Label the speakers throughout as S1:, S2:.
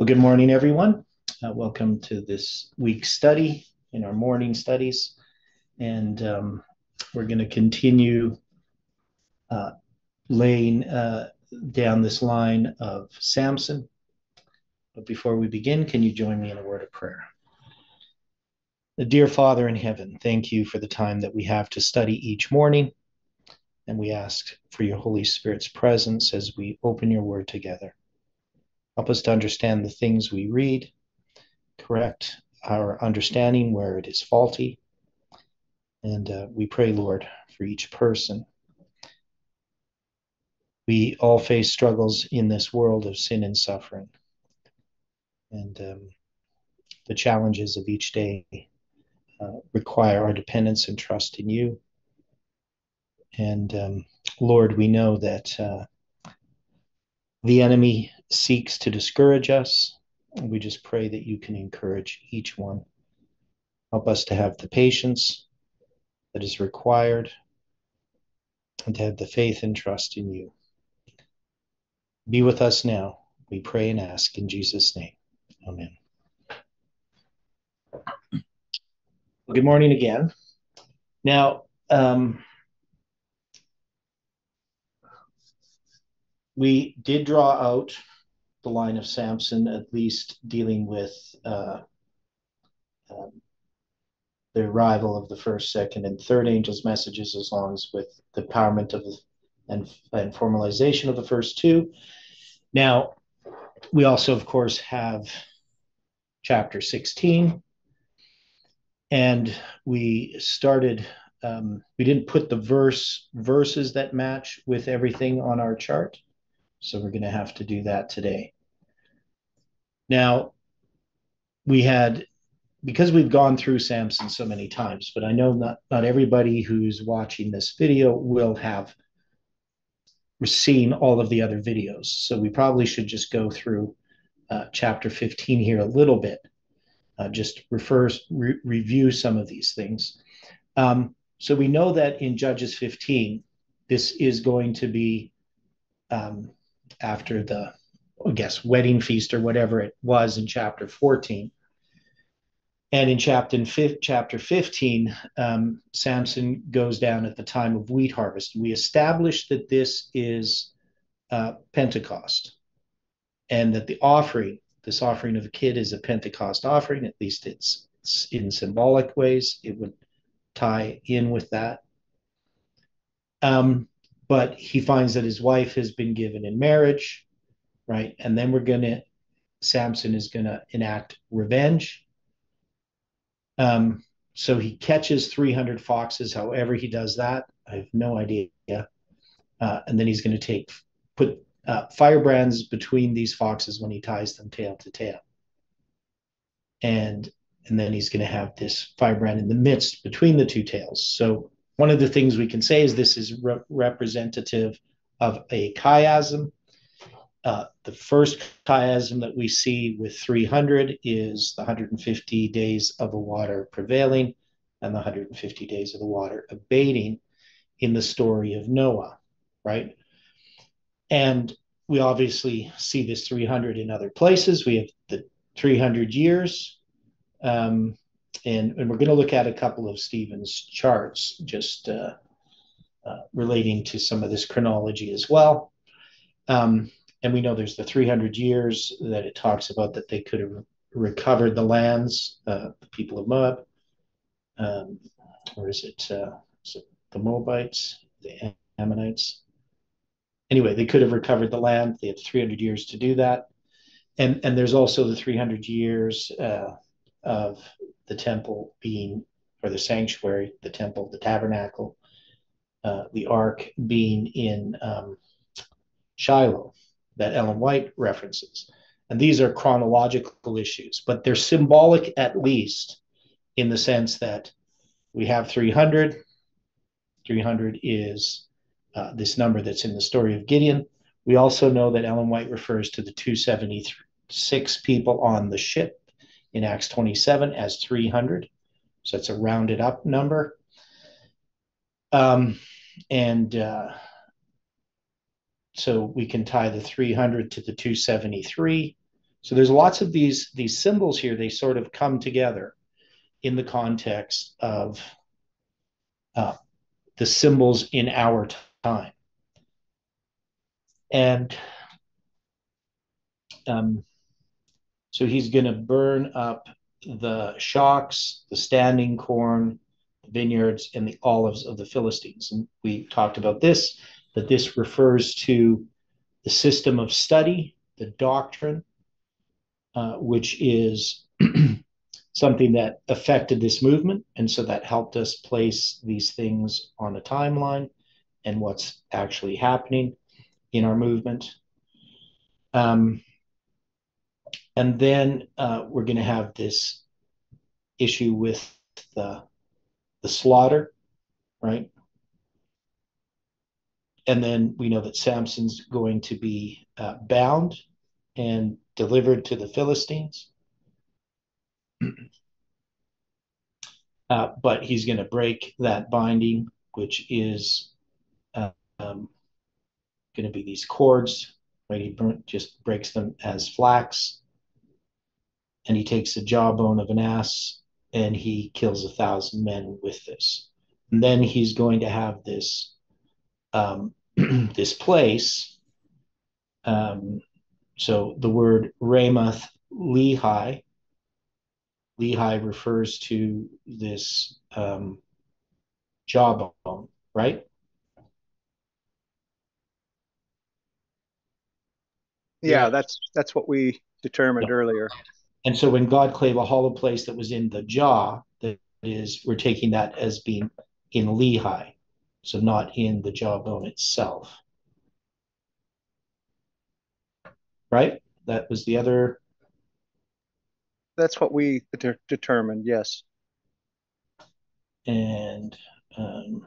S1: Well, good morning, everyone. Uh, welcome to this week's study in our morning studies. And um, we're going to continue uh, laying uh, down this line of Samson. But before we begin, can you join me in a word of prayer? The dear Father in heaven, thank you for the time that we have to study each morning. And we ask for your Holy Spirit's presence as we open your word together. Help us to understand the things we read, correct our understanding where it is faulty. And uh, we pray, Lord, for each person. We all face struggles in this world of sin and suffering. And um, the challenges of each day uh, require our dependence and trust in you. And um, Lord, we know that uh, the enemy seeks to discourage us. We just pray that you can encourage each one. Help us to have the patience that is required and to have the faith and trust in you. Be with us now, we pray and ask in Jesus' name. Amen. Well, good morning again. Now, um, we did draw out the line of Samson, at least dealing with uh, um, the arrival of the first, second, and third angels' messages, as long as with the empowerment of the, and, and formalization of the first two. Now, we also, of course, have chapter 16, and we started. Um, we didn't put the verse verses that match with everything on our chart so we're going to have to do that today. Now, we had, because we've gone through Samson so many times, but I know not, not everybody who's watching this video will have seen all of the other videos. So we probably should just go through uh, chapter 15 here a little bit, uh, just refers, re review some of these things. Um, so we know that in Judges 15, this is going to be um, after the, I guess, wedding feast or whatever it was in chapter 14. And in chapter, chapter 15, um, Samson goes down at the time of wheat harvest. We established that this is uh, Pentecost and that the offering, this offering of a kid, is a Pentecost offering. At least it's, it's in symbolic ways. It would tie in with that. Um, but he finds that his wife has been given in marriage, right? And then we're going to, Samson is going to enact revenge. Um, so he catches 300 foxes, however he does that. I have no idea. Uh, and then he's going to take, put uh, firebrands between these foxes when he ties them tail to tail. And and then he's going to have this firebrand in the midst between the two tails. So one of the things we can say is this is re- representative of a chiasm. Uh, the first chiasm that we see with 300 is the 150 days of the water prevailing and the 150 days of the water abating in the story of Noah, right? And we obviously see this 300 in other places. We have the 300 years um, and, and we're going to look at a couple of Stephen's charts just uh, uh, relating to some of this chronology as well. Um, and we know there's the 300 years that it talks about that they could have recovered the lands, uh, the people of Moab. Um, or is it, uh, is it the Moabites, the Ammonites? Anyway, they could have recovered the land. They had 300 years to do that. And, and there's also the 300 years uh, of the temple being, or the sanctuary, the temple, the tabernacle, uh, the ark being in um, Shiloh that Ellen White references. And these are chronological issues, but they're symbolic at least in the sense that we have 300. 300 is uh, this number that's in the story of Gideon. We also know that Ellen White refers to the 276 people on the ship in Acts 27 as 300. So it's a rounded up number. Um, and uh, so we can tie the 300 to the 273. So there's lots of these these symbols here. They sort of come together in the context of uh, the symbols in our time. And um, so he's going to burn up the shocks, the standing corn, the vineyards, and the olives of the Philistines. And we talked about this, that this refers to the system of study, the doctrine, uh, which is something that affected this movement. And so that helped us place these things on a timeline and what's actually happening in our movement. Um, and then uh, we're going to have this issue with the, the slaughter, right? And then we know that Samson's going to be uh, bound and delivered to the Philistines. uh, but he's going to break that binding, which is um, going to be these cords, right? He just breaks them as flax. And he takes the jawbone of an ass and he kills a thousand men with this. And then he's going to have this um, this place. Um, so the word Ramoth Lehi Lehi refers to this um, jawbone, right?
S2: Yeah, that's that's what we determined yeah. earlier.
S1: And so when God clave a hollow place that was in the jaw, that is, we're taking that as being in Lehi, so not in the jawbone itself. Right? That was the other
S2: that's what we de- determined. Yes.
S1: And um,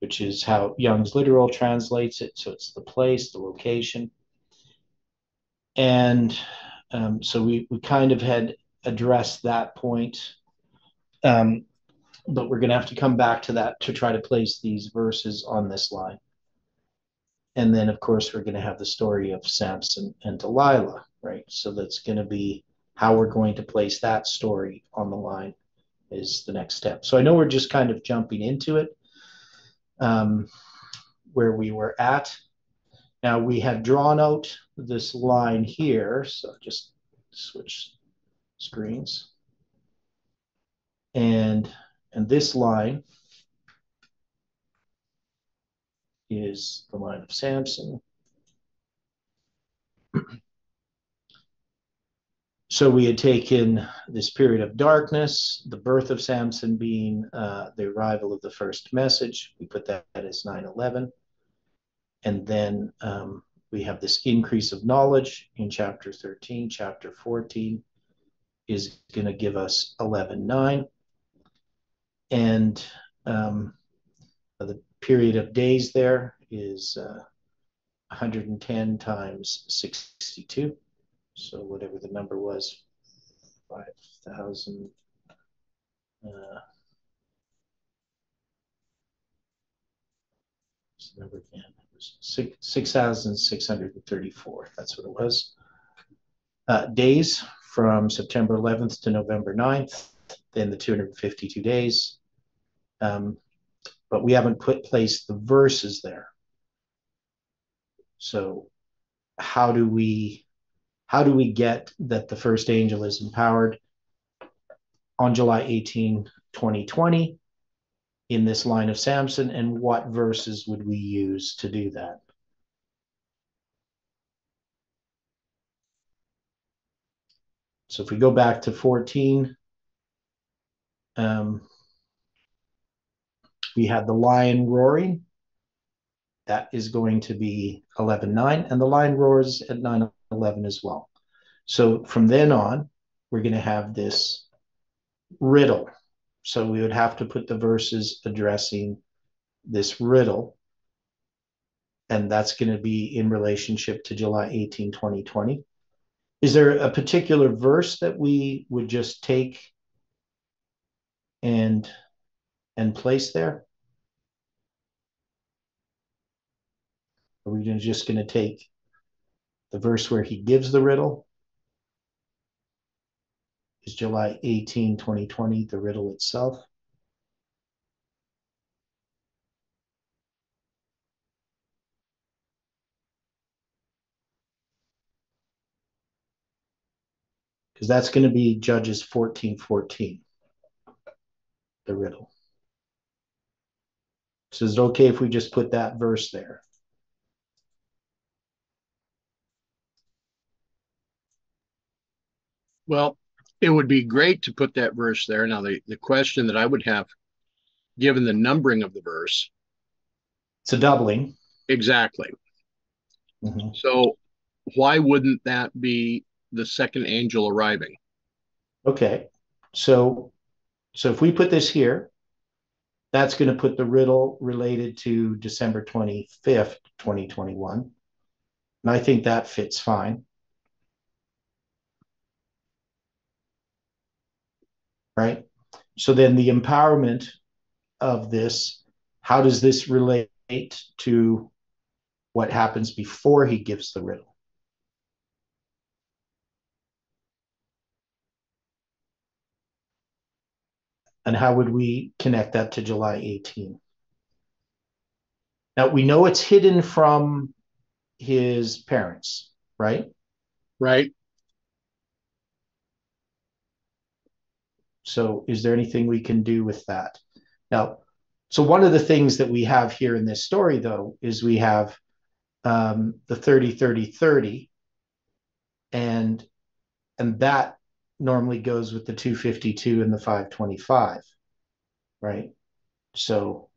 S1: which is how Young's literal translates it. So it's the place, the location. And um, so we, we kind of had addressed that point. Um, but we're going to have to come back to that to try to place these verses on this line. And then, of course, we're going to have the story of Samson and Delilah right? So that's going to be how we're going to place that story on the line is the next step. So I know we're just kind of jumping into it um, where we were at. Now we have drawn out this line here. So just switch screens. And, and this line is the line of Samson. So we had taken this period of darkness, the birth of Samson being uh, the arrival of the first message. We put that as 9 11. And then um, we have this increase of knowledge in chapter 13. Chapter 14 is going to give us 11 9. And um, the period of days there is uh, 110 times 62. So whatever the number was, 5,000. Uh, number again? It 6,634. 6, That's what it was. Uh, days from September 11th to November 9th, then the 252 days. Um, but we haven't put place the verses there. So how do we how do we get that the first angel is empowered on July 18, 2020 in this line of Samson, and what verses would we use to do that? So if we go back to 14, um, we had the lion roaring. That is going to be 11.9, and the lion roars at 9 11 as well. So from then on, we're going to have this riddle. So we would have to put the verses addressing this riddle. And that's going to be in relationship to July 18, 2020. Is there a particular verse that we would just take and and place there? Are we just going to take The verse where he gives the riddle is July 18, 2020, the riddle itself. Because that's going to be Judges 14, 14, the riddle. So is it okay if we just put that verse there?
S3: Well, it would be great to put that verse there. Now, the, the question that I would have, given the numbering of the verse,
S1: it's a doubling.
S3: Exactly. Mm-hmm. So, why wouldn't that be the second angel arriving?
S1: Okay. So, so if we put this here, that's going to put the riddle related to December 25th, 2021. And I think that fits fine. Right? So then the empowerment of this, how does this relate to what happens before he gives the riddle? And how would we connect that to July 18? Now we know it's hidden from his parents, right?
S3: Right.
S1: So is there anything we can do with that? Now, so one of the things that we have here in this story, though, is we have um, the 30, 30, 30, and and that normally goes with the 252 and the 525, right? So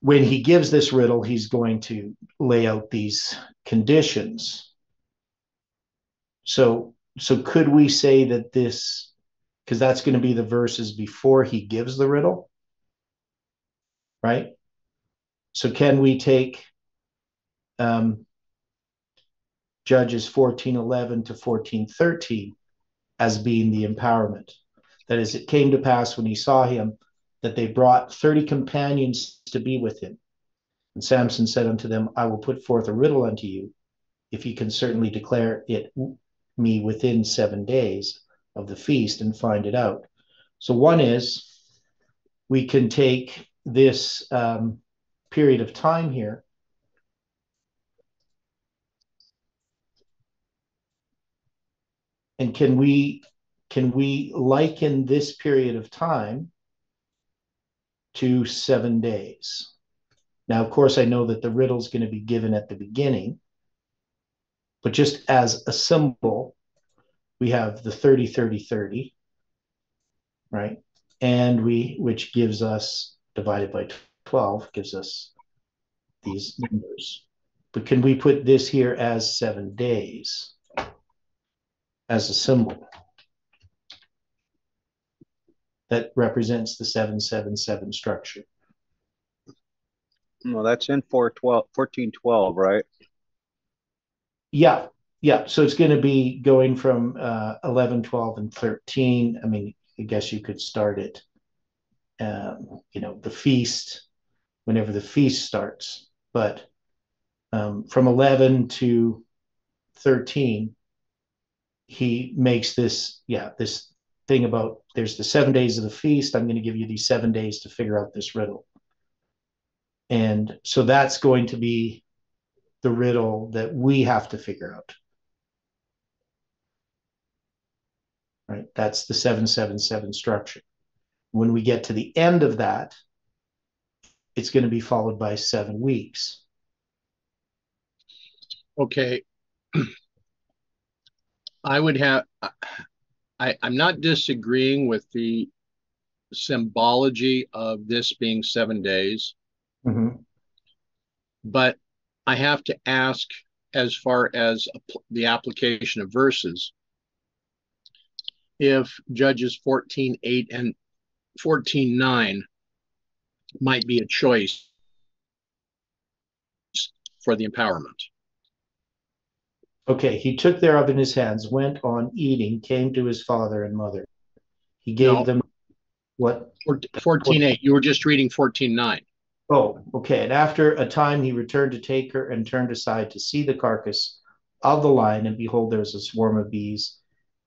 S1: when he gives this riddle, he's going to lay out these conditions. So so could we say that this because that's going to be the verses before he gives the riddle right? So can we take um, judges 1411 to 1413 as being the empowerment? That is it came to pass when he saw him that they brought 30 companions to be with him. And samson said unto them i will put forth a riddle unto you if ye can certainly declare it me within seven days of the feast and find it out. So, one is we can take this um, period of time here and can we can we liken this period of time to seven days now of course i know that the riddle is going to be given at the beginning but just as a symbol, we have the 30, 30, 30, right? And we, which gives us, divided by 12, gives us these numbers. But can we put this here as seven days as a symbol that represents the 777 structure?
S2: Well, that's in 412, 1412, right?
S1: Yeah, yeah. So it's going to be going from uh, 11, 12, and 13. I mean, I guess you could start it, um, you know, the feast, whenever the feast starts. But um, from 11 to 13, he makes this, yeah, this thing about there's the seven days of the feast. I'm going to give you these seven days to figure out this riddle. And so that's going to be the riddle that we have to figure out. Right? That's the 777 structure. When we get to the end of that, it's going to be followed by seven weeks.
S3: Okay. I would have, I, I'm not disagreeing with the symbology of this being seven days. Mm-hmm. But I have to ask as far as the application of verses if Judges 14 8 and 14 9 might be a choice for the empowerment.
S1: Okay, he took thereof in his hands, went on eating, came to his father and mother. He gave no. them what?
S3: 14 8. You were just reading 14 9.
S1: Oh, okay. And after a time he returned to take her and turned aside to see the carcass of the lion, and behold, there was a swarm of bees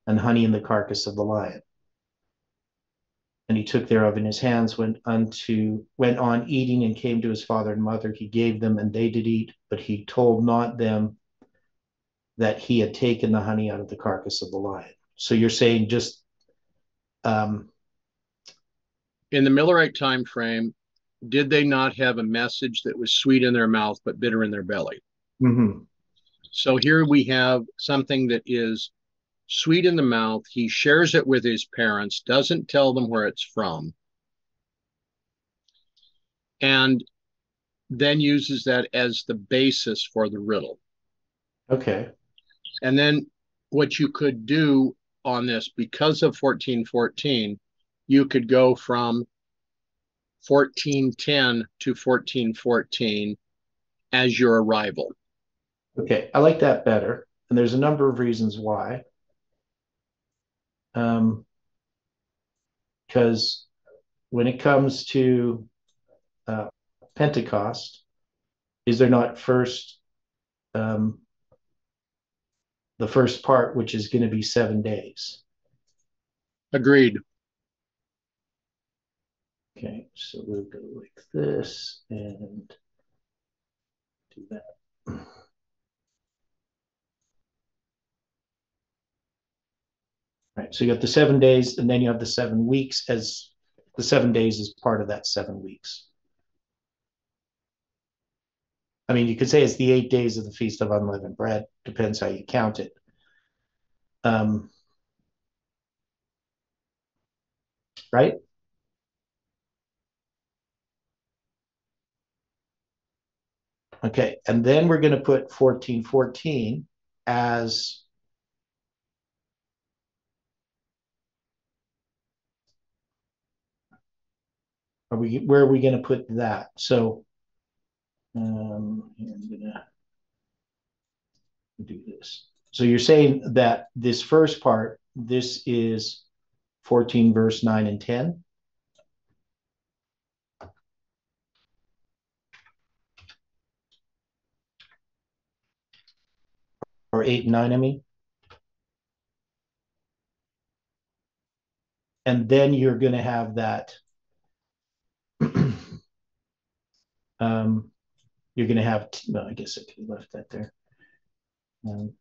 S1: and honey in the carcass of the lion. And he took thereof in his hands, went unto went on eating, and came to his father and mother. He gave them, and they did eat, but he told not them that he had taken the honey out of the carcass of the lion. So you're saying just um,
S3: in the Millerite time frame, did they not have a message that was sweet in their mouth but bitter in their belly?
S1: Mm-hmm.
S3: So here we have something that is sweet in the mouth. He shares it with his parents, doesn't tell them where it's from, and then uses that as the basis for the riddle.
S1: Okay.
S3: And then what you could do on this, because of 1414, you could go from 1410 to 1414 as your arrival.
S1: Okay, I like that better. And there's a number of reasons why. Um, because when it comes to uh, Pentecost, is there not first um, the first part, which is going to be seven days?
S3: Agreed.
S1: Okay, so we'll go like this and do that. Right, so you got the seven days, and then you have the seven weeks as the seven days is part of that seven weeks. I mean, you could say it's the eight days of the Feast of Unleavened Bread, depends how you count it. Um, right? Okay, and then we're going to put 1414 as are we where are we going to put that? So um, I'm going to do this. So you're saying that this first part, this is 14 verse 9 and 10? Or eight and nine, I mean. And then you're going to have that. um, you're going to have, no, I guess I could have left that there. Um,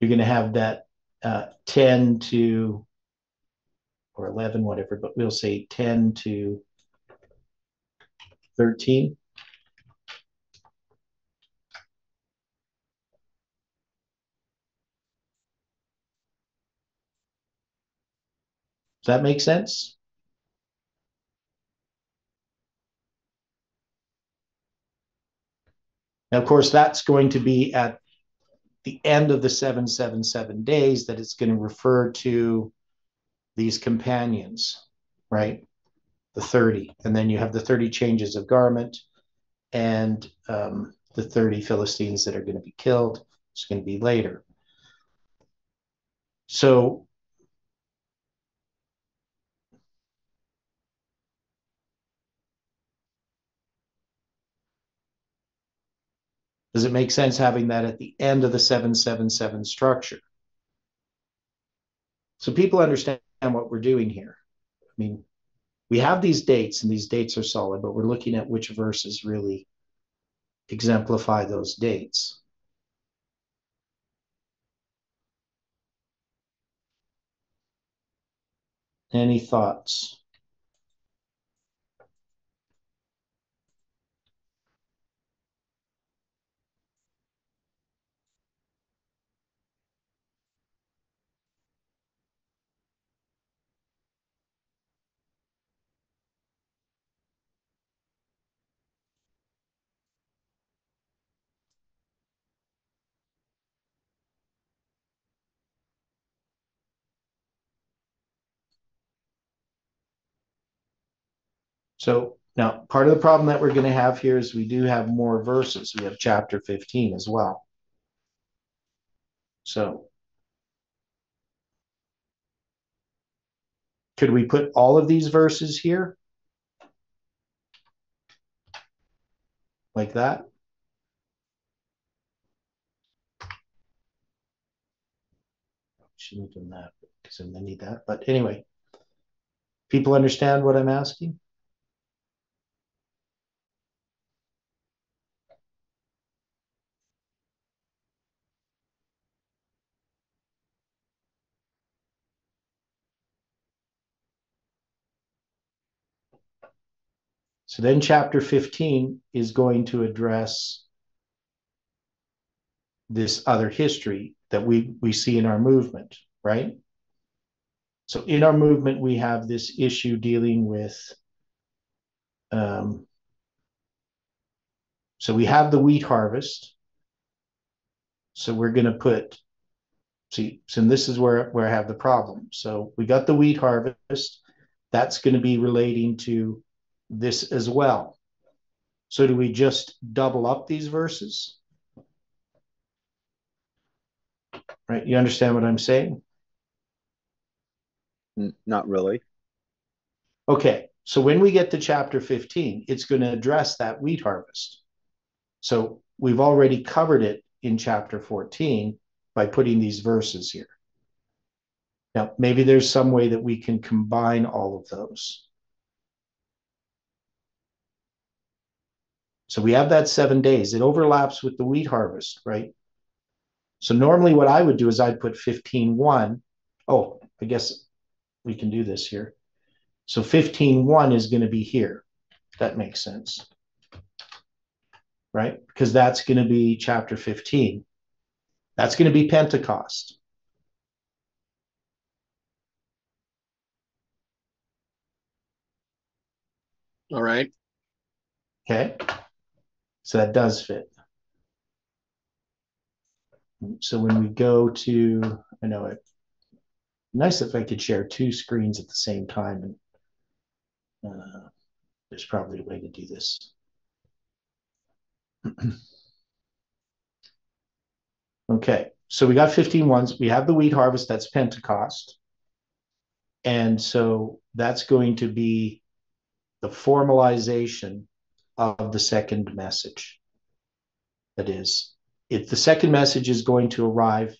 S1: you're going to have that uh, 10 to, or 11, whatever, but we'll say 10 to 13. That make sense? Now, of course, that's going to be at the end of the 777 days that it's going to refer to these companions, right? The 30. And then you have the 30 changes of garment and um, the 30 Philistines that are going to be killed. It's going to be later. So Does it make sense having that at the end of the 777 structure? So people understand what we're doing here. I mean, we have these dates and these dates are solid, but we're looking at which verses really exemplify those dates. Any thoughts? So now part of the problem that we're going to have here is we do have more verses. We have chapter 15 as well. So could we put all of these verses here? like that. Shouldn't have done that because I'm gonna need that. But anyway, people understand what I'm asking? So then chapter 15 is going to address this other history that we, we see in our movement, right? So in our movement, we have this issue dealing with, um, so we have the wheat harvest. So we're going to put, see, so this is where, where I have the problem. So we got the wheat harvest. That's going to be relating to this as well. So do we just double up these verses? Right? You understand what I'm saying?
S2: Not really.
S1: Okay. So when we get to chapter 15, it's going to address that wheat harvest. So we've already covered it in chapter 14 by putting these verses here. Now, maybe there's some way that we can combine all of those. So we have that seven days. It overlaps with the wheat harvest, right? So normally what I would do is I'd put 15.1. Oh, I guess we can do this here. So 15.1 is going to be here. That makes sense. Right? Because that's going to be chapter 15. That's going to be Pentecost.
S3: All right.
S1: Okay. So that does fit. So when we go to, I know it, nice if I could share two screens at the same time. And uh, there's probably a way to do this. okay, so we got 15 ones. We have the wheat harvest, that's Pentecost. And so that's going to be the formalization of the second message. That is, if the second message is going to arrive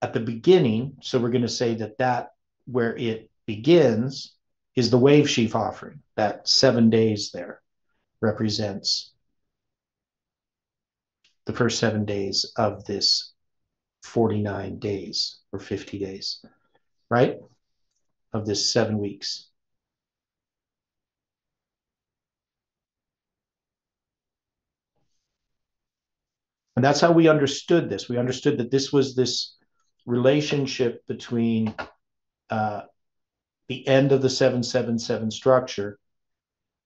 S1: at the beginning, so we're going to say that that where it begins is the wave sheaf offering. That seven days there represents the first seven days of this 49 days or 50 days, right? Of this seven weeks. And that's how we understood this. We understood that this was this relationship between uh, the end of the 777 structure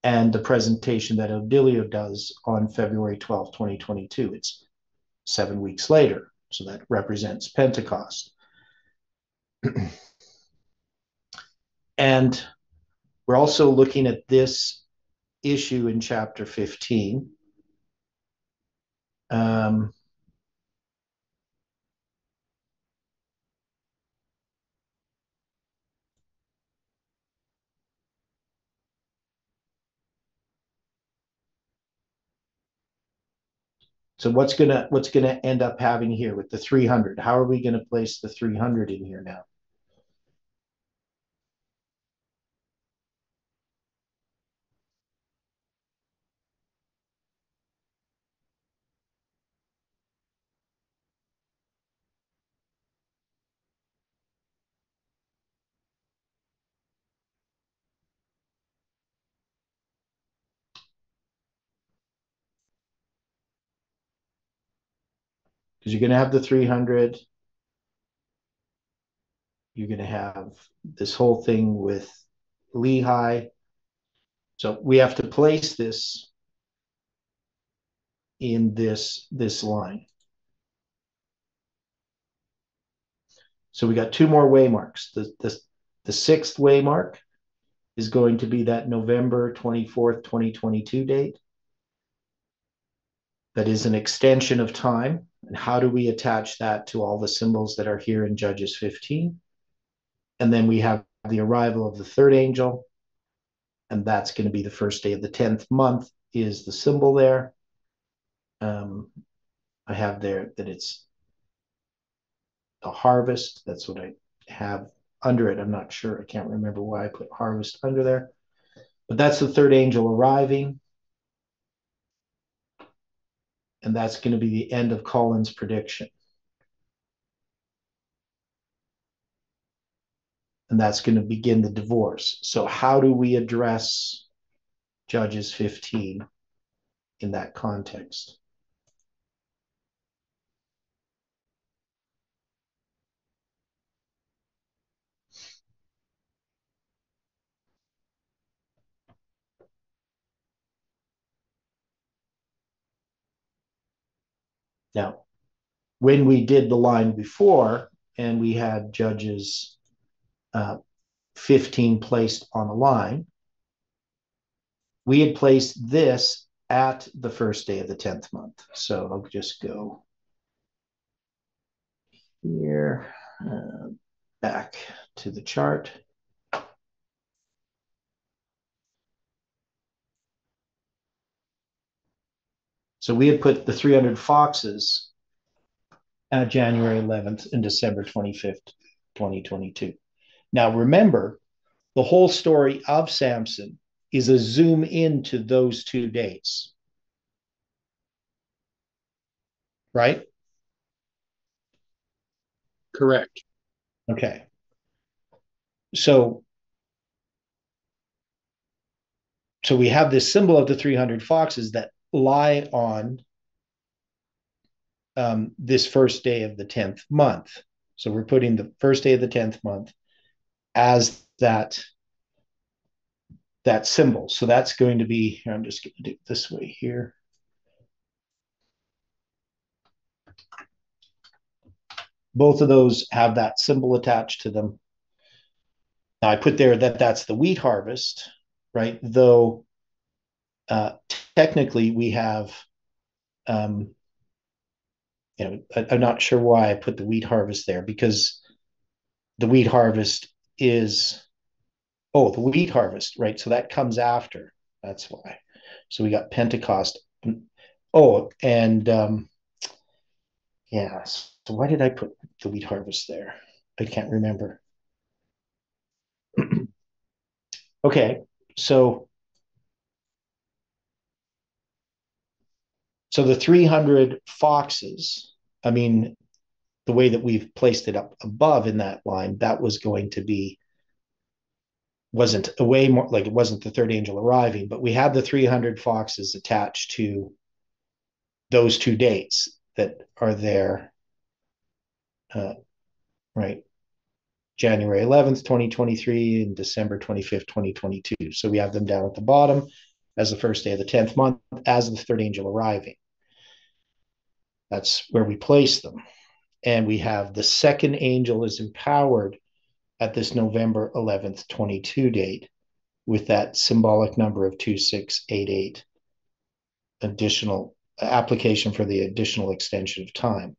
S1: and the presentation that Odilio does on February 12, 2022. It's seven weeks later. So that represents Pentecost. and we're also looking at this issue in chapter 15 um, so what's gonna what's gonna end up having here with the 300? How are we gonna place the 300 in here now? Because you're going to have the 300. You're going to have this whole thing with Lehi. So we have to place this in this, this line. So we got two more waymarks. The, the, the sixth waymark is going to be that November 24th, 2022 date. That is an extension of time. And how do we attach that to all the symbols that are here in Judges 15? And then we have the arrival of the third angel. And that's going to be the first day of the 10th month is the symbol there. Um, I have there that it's the harvest. That's what I have under it. I'm not sure. I can't remember why I put harvest under there. But that's the third angel arriving. And that's going to be the end of Colin's prediction. And that's going to begin the divorce. So, how do we address Judges 15 in that context? Now, when we did the line before and we had judges uh, 15 placed on a line, we had placed this at the first day of the 10th month. So I'll just go here, uh, back to the chart. So we had put the 300 foxes at January 11th and December 25th, 2022. Now remember, the whole story of Samson is a zoom into those two dates. Right?
S3: Correct.
S1: Okay. So so we have this symbol of the 300 foxes that lie on um, this first day of the 10th month. So we're putting the first day of the 10th month as that that symbol. So that's going to be, I'm just going to do it this way here. Both of those have that symbol attached to them. Now I put there that that's the wheat harvest, right? Though uh, technically we have um, you know I, i'm not sure why i put the wheat harvest there because the wheat harvest is oh the wheat harvest right? So that comes after. That's why. So we got pentecost. Oh and um yeah so why did i put the wheat harvest there? I can't remember. Okay so So the 300 foxes, I mean, the way that we've placed it up above in that line, that was going to be wasn't a way more like it wasn't the third angel arriving, but we had the 300 foxes attached to those two dates that are there. Uh, right. January 11th, 2023 and December 25th, 2022. So we have them down at the bottom as the first day of the 10th month as the third angel arriving. That's where we place them. And we have the second angel is empowered at this November 11th, 22 date with that symbolic number of 2688 additional application for the additional extension of time.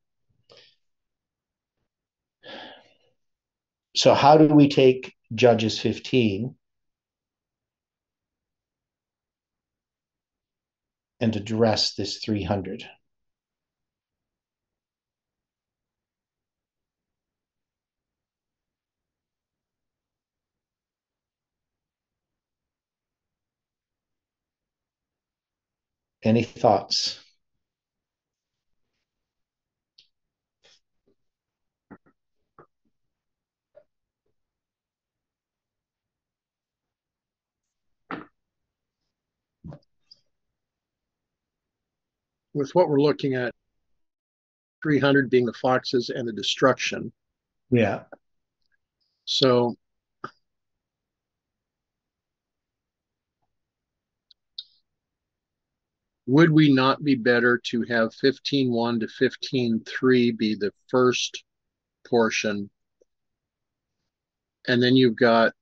S1: So, how do we take Judges 15 and address this 300? Any thoughts?
S3: With what we're looking at, 300 being the foxes and the destruction.
S1: Yeah.
S3: So would we not be better to have 15.1 to 15.3 be the first portion? And then you've got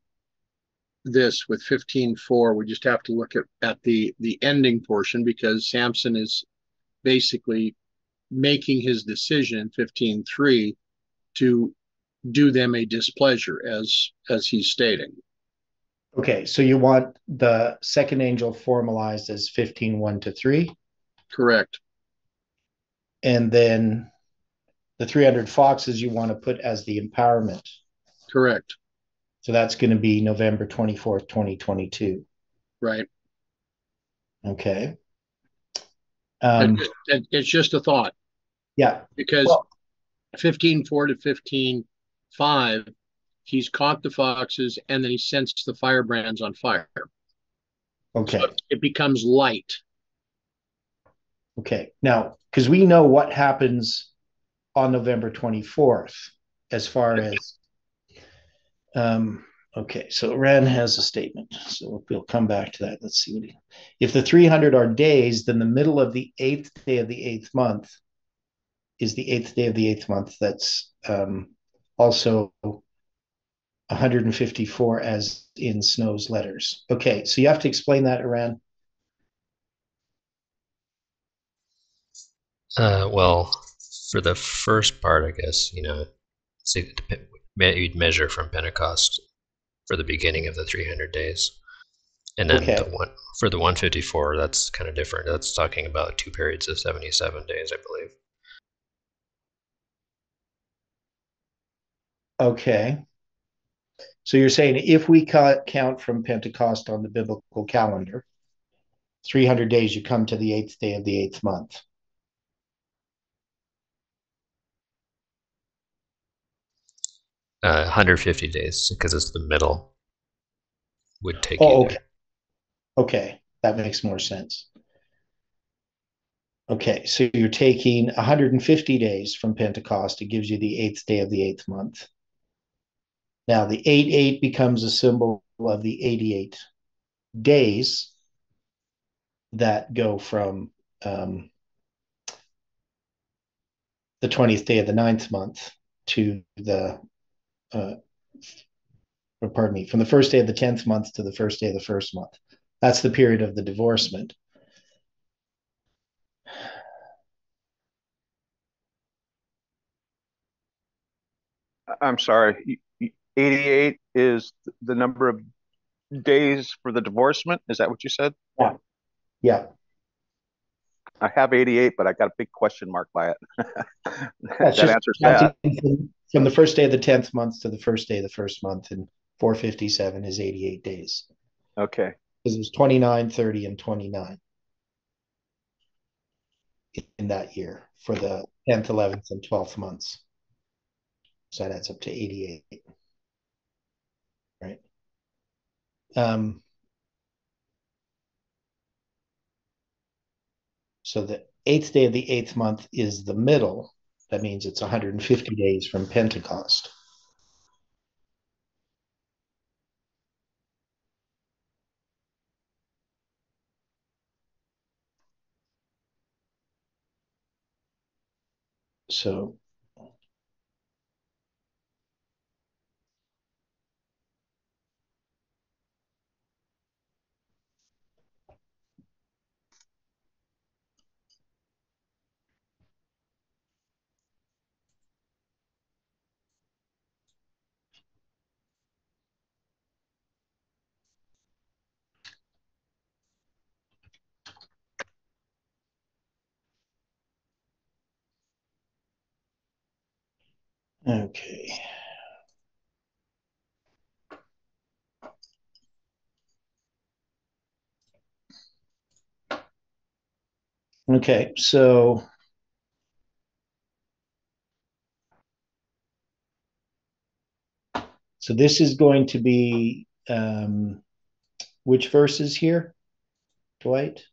S3: this with 15.4. We just have to look at, at the, the ending portion because Samson is basically making his decision 15.3 to do them a displeasure as as he's stating.
S1: Okay, so you want the second angel formalized as 15 1 to 3.
S3: Correct.
S1: And then the 300 foxes you want to put as the empowerment.
S3: Correct.
S1: So that's going to be November 24th, 2022.
S3: Right.
S1: Okay. Um,
S3: it, it, it's just a thought.
S1: Yeah.
S3: Because well, 15 4 to 15 5, he's caught the foxes and then he sends the firebrands on fire.
S1: Okay. So
S3: it becomes light.
S1: Okay. Now, because we know what happens on November 24th as far as um okay so Ran has a statement so we'll come back to that let's see what he, if the 300 are days then the middle of the eighth day of the eighth month is the eighth day of the eighth month that's um also 154 as in Snow's letters okay so you have to explain that Iran
S4: uh well for the first part I guess you know you'd measure from Pentecost for the beginning of the 300 days. And then okay. the one for the 154, that's kind of different. That's talking about two periods of 77 days, I believe.
S1: Okay. So you're saying if we count from Pentecost on the biblical calendar, 300 days, you come to the eighth day of the eighth month.
S4: uh, 150 days because it's the middle would take
S1: oh, okay. Okay, that makes more sense. Okay, so you're taking 150 days from Pentecost. It gives you the eighth day of the eighth month. Now, the 8 8 becomes a symbol of the 88 days that go from um, the 20th day of the ninth month to the uh, pardon me, from the first day of the 10th month to the first day of the first month. That's the period of the divorcement.
S2: I'm sorry, 88 is the number of days for the divorcement. Is that what you said?
S1: Yeah. Yeah.
S2: I have 88, but I got a big question mark by it.
S1: that answers that. From the first day of the 10th month to the first day of the first month, and 457 is 88 days.
S2: Okay.
S1: Because it was 29, 30, and 29 in that year for the 10th, 11th, and 12th months. So that adds up to 88. Right. Um, So the eighth day of the eighth month is the middle. That means it's 150 days from Pentecost. So Okay. Okay, so so this is going to be um, which verses here, Dwight?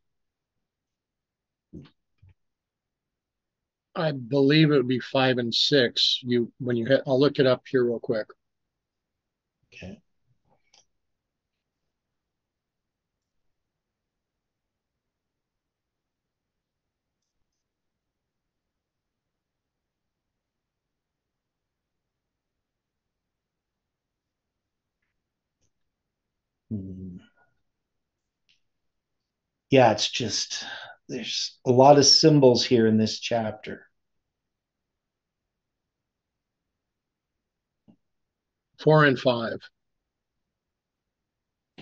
S3: I believe it would be five and six. You when you hit, I'll look it up here real quick.
S1: Okay. Hmm. Yeah, it's just there's a lot of symbols here in this chapter.
S3: Four and five.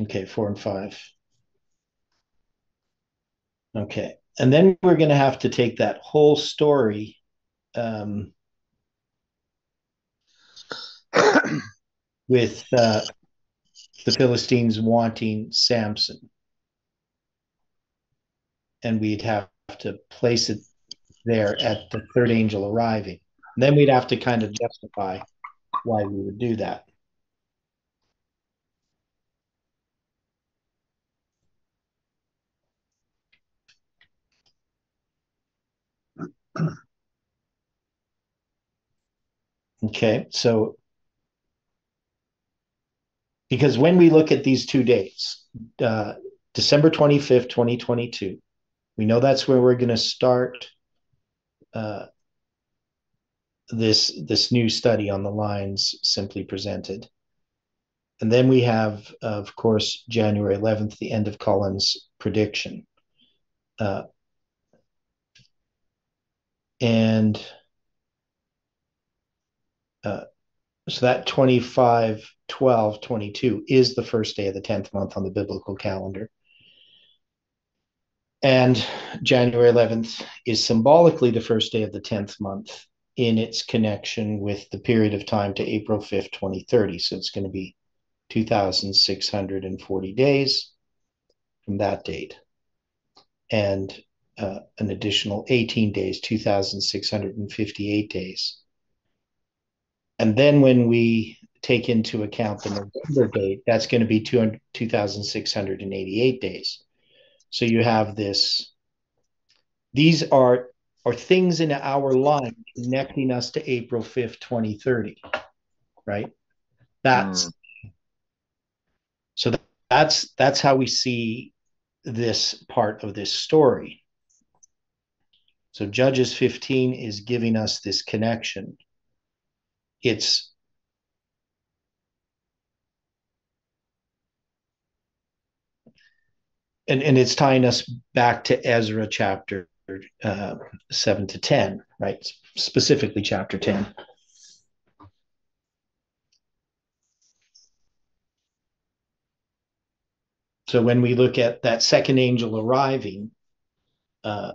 S1: Okay, four and five. Okay. And then we're going to have to take that whole story um, with uh, the Philistines wanting Samson. And we'd have to place it there at the third angel arriving. And then we'd have to kind of justify why we would do that. Okay, so because when we look at these two dates, uh, December 25th, 2022, we know that's where we're going to start uh, this this new study on the lines simply presented. And then we have, of course, January 11th, the end of Collins' prediction. Uh, and uh, so that 25, 12, 22 is the first day of the 10th month on the biblical calendar. And January 11th is symbolically the first day of the 10th month in its connection with the period of time to April 5th, 2030. So it's going to be 2,640 days from that date. And uh, an additional 18 days, 2,658 days. And then when we take into account the November date, that's going to be 2,688 days. So you have this, these are, are things in our line connecting us to April 5th, 2030, right? That's, mm. so that's, that's how we see this part of this story. So Judges 15 is giving us this connection. It's and, and it's tying us back to Ezra chapter uh, 7 to 10, right? Specifically, chapter 10. So when we look at that second angel arriving, uh,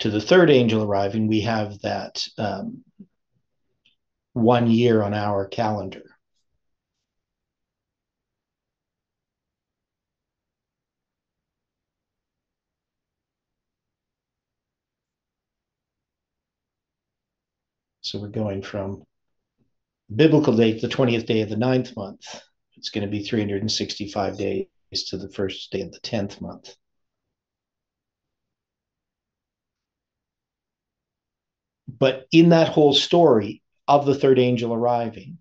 S1: to the third angel arriving, we have that um, one year on our calendar. So we're going from biblical date, the 20th day of the ninth month. It's going to be 365 days to the first day of the 10th month. But in that whole story of the third angel arriving,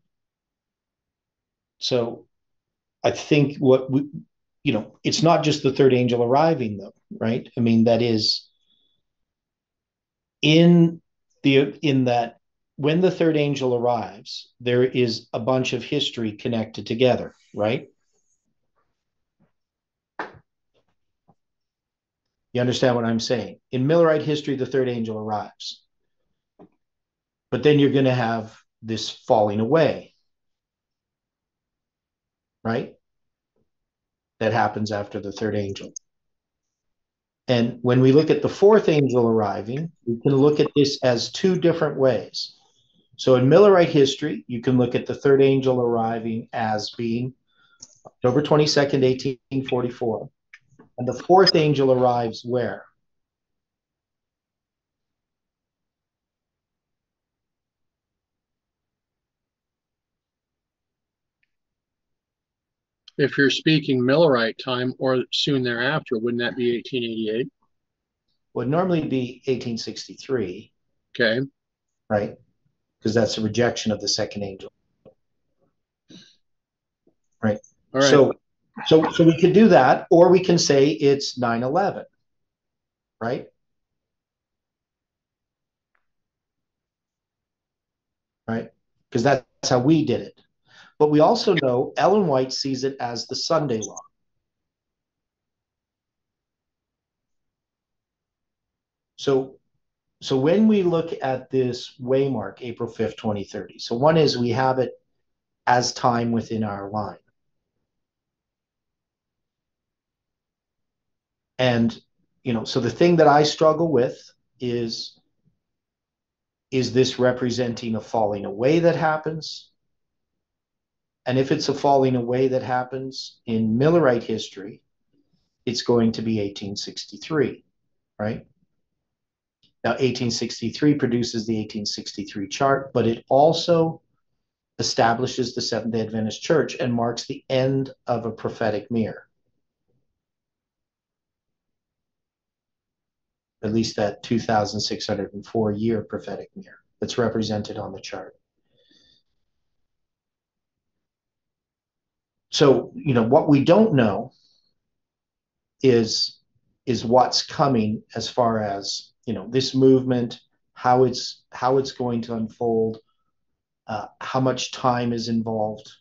S1: so I think what we, you know, it's not just the third angel arriving, though, right? I mean, that is in the in that when the third angel arrives, there is a bunch of history connected together, right? You understand what I'm saying? In Millerite history, the third angel arrives. But then you're going to have this falling away, right? That happens after the third angel. And when we look at the fourth angel arriving, we can look at this as two different ways. So in Millerite history, you can look at the third angel arriving as being October 22nd, 1844. And the fourth angel arrives where?
S3: If you're speaking Millerite time or soon thereafter, wouldn't that be 1888?
S1: Would normally be 1863.
S3: Okay.
S1: Right? Because that's a rejection of the second angel. Right. All right. So so so we could do that, or we can say it's 9-11. Right? Right? Because that's how we did it. But we also know Ellen White sees it as the Sunday law. So, so when we look at this waymark, April 5th, 2030, so one is we have it as time within our line. and you know, so the thing that I struggle with is is this representing a falling away that happens? And if it's a falling away that happens in Millerite history, it's going to be 1863, right? Now, 1863 produces the 1863 chart, but it also establishes the Seventh day Adventist Church and marks the end of a prophetic mirror. at least that 2,604 year prophetic mirror that's represented on the chart. So, you know, what we don't know is is what's coming as far as, you know, this movement, how it's how it's going to unfold, uh, how much time is involved.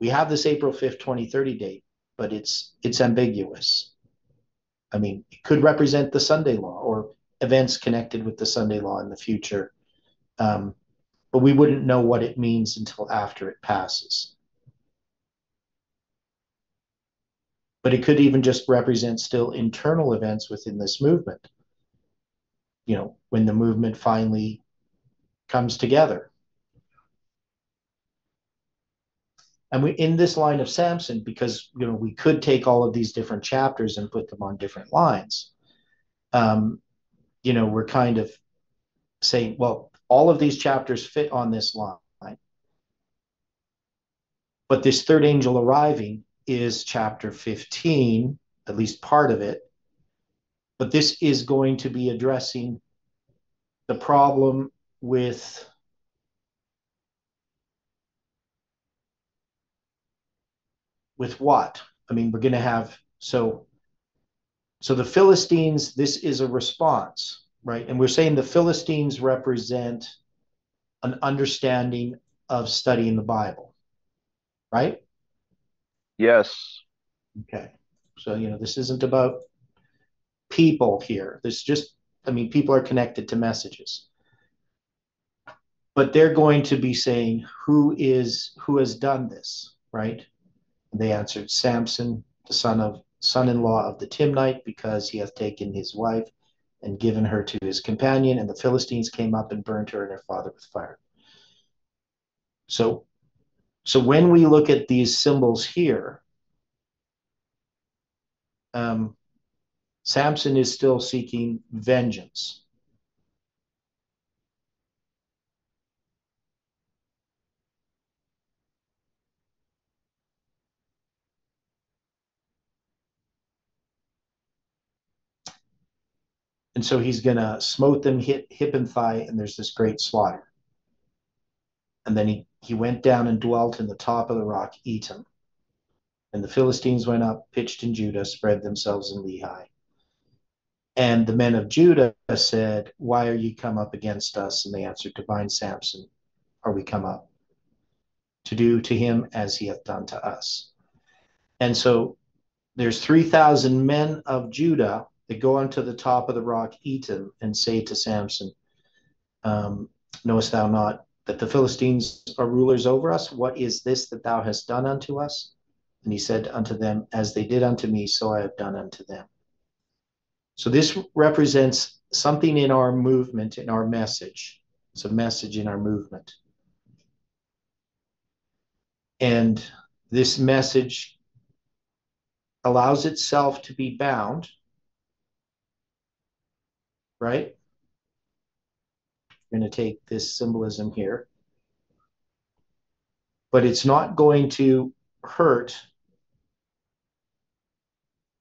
S1: We have this April 5th, 2030 date, but it's it's ambiguous. I mean, it could represent the Sunday law or events connected with the Sunday law in the future. Um, but we wouldn't know what it means until after it passes. But it could even just represent still internal events within this movement. You know, when the movement finally comes together. and we in this line of Samson because you know we could take all of these different chapters and put them on different lines. Um, you know, we're kind of saying, well, all of these chapters fit on this line, but this third angel arriving is chapter 15, at least part of it. But this is going to be addressing the problem with with what? I mean, we're going to have so so the Philistines. This is a response, right? And we're saying the Philistines represent an understanding of studying the Bible, right?
S2: Yes.
S1: Okay. So you know, this isn't about people here. This just, I mean, people are connected to messages but they're going to be saying who is who has done this right they answered, Samson, the son of son-in-law of the Timnite, because he hath taken his wife and given her to his companion, and the Philistines came up and burned her and her father with fire. So, so when we look at these symbols here, um, Samson is still seeking vengeance. And so he's going to smote them hit, hip and thigh, and there's this great slaughter. And then he, he went down and dwelt in the top of the rock, Etam. And the Philistines went up, pitched in Judah, spread themselves in Lehi. And the men of Judah said, Why are ye come up against us? And they answered, To bind Samson are we come up, to do to him as he hath done to us. And so there's 3,000 men of Judah that go unto the top of the rock Etam and say to Samson, um, Knowest thou not that the Philistines are rulers over us? What is this that thou hast done unto us? And he said unto them, As they did unto me, so I have done unto them. So this represents something in our movement, in our message. It's a message in our movement. And this message allows itself to be bound right? Going to take this symbolism here. But it's not going to hurt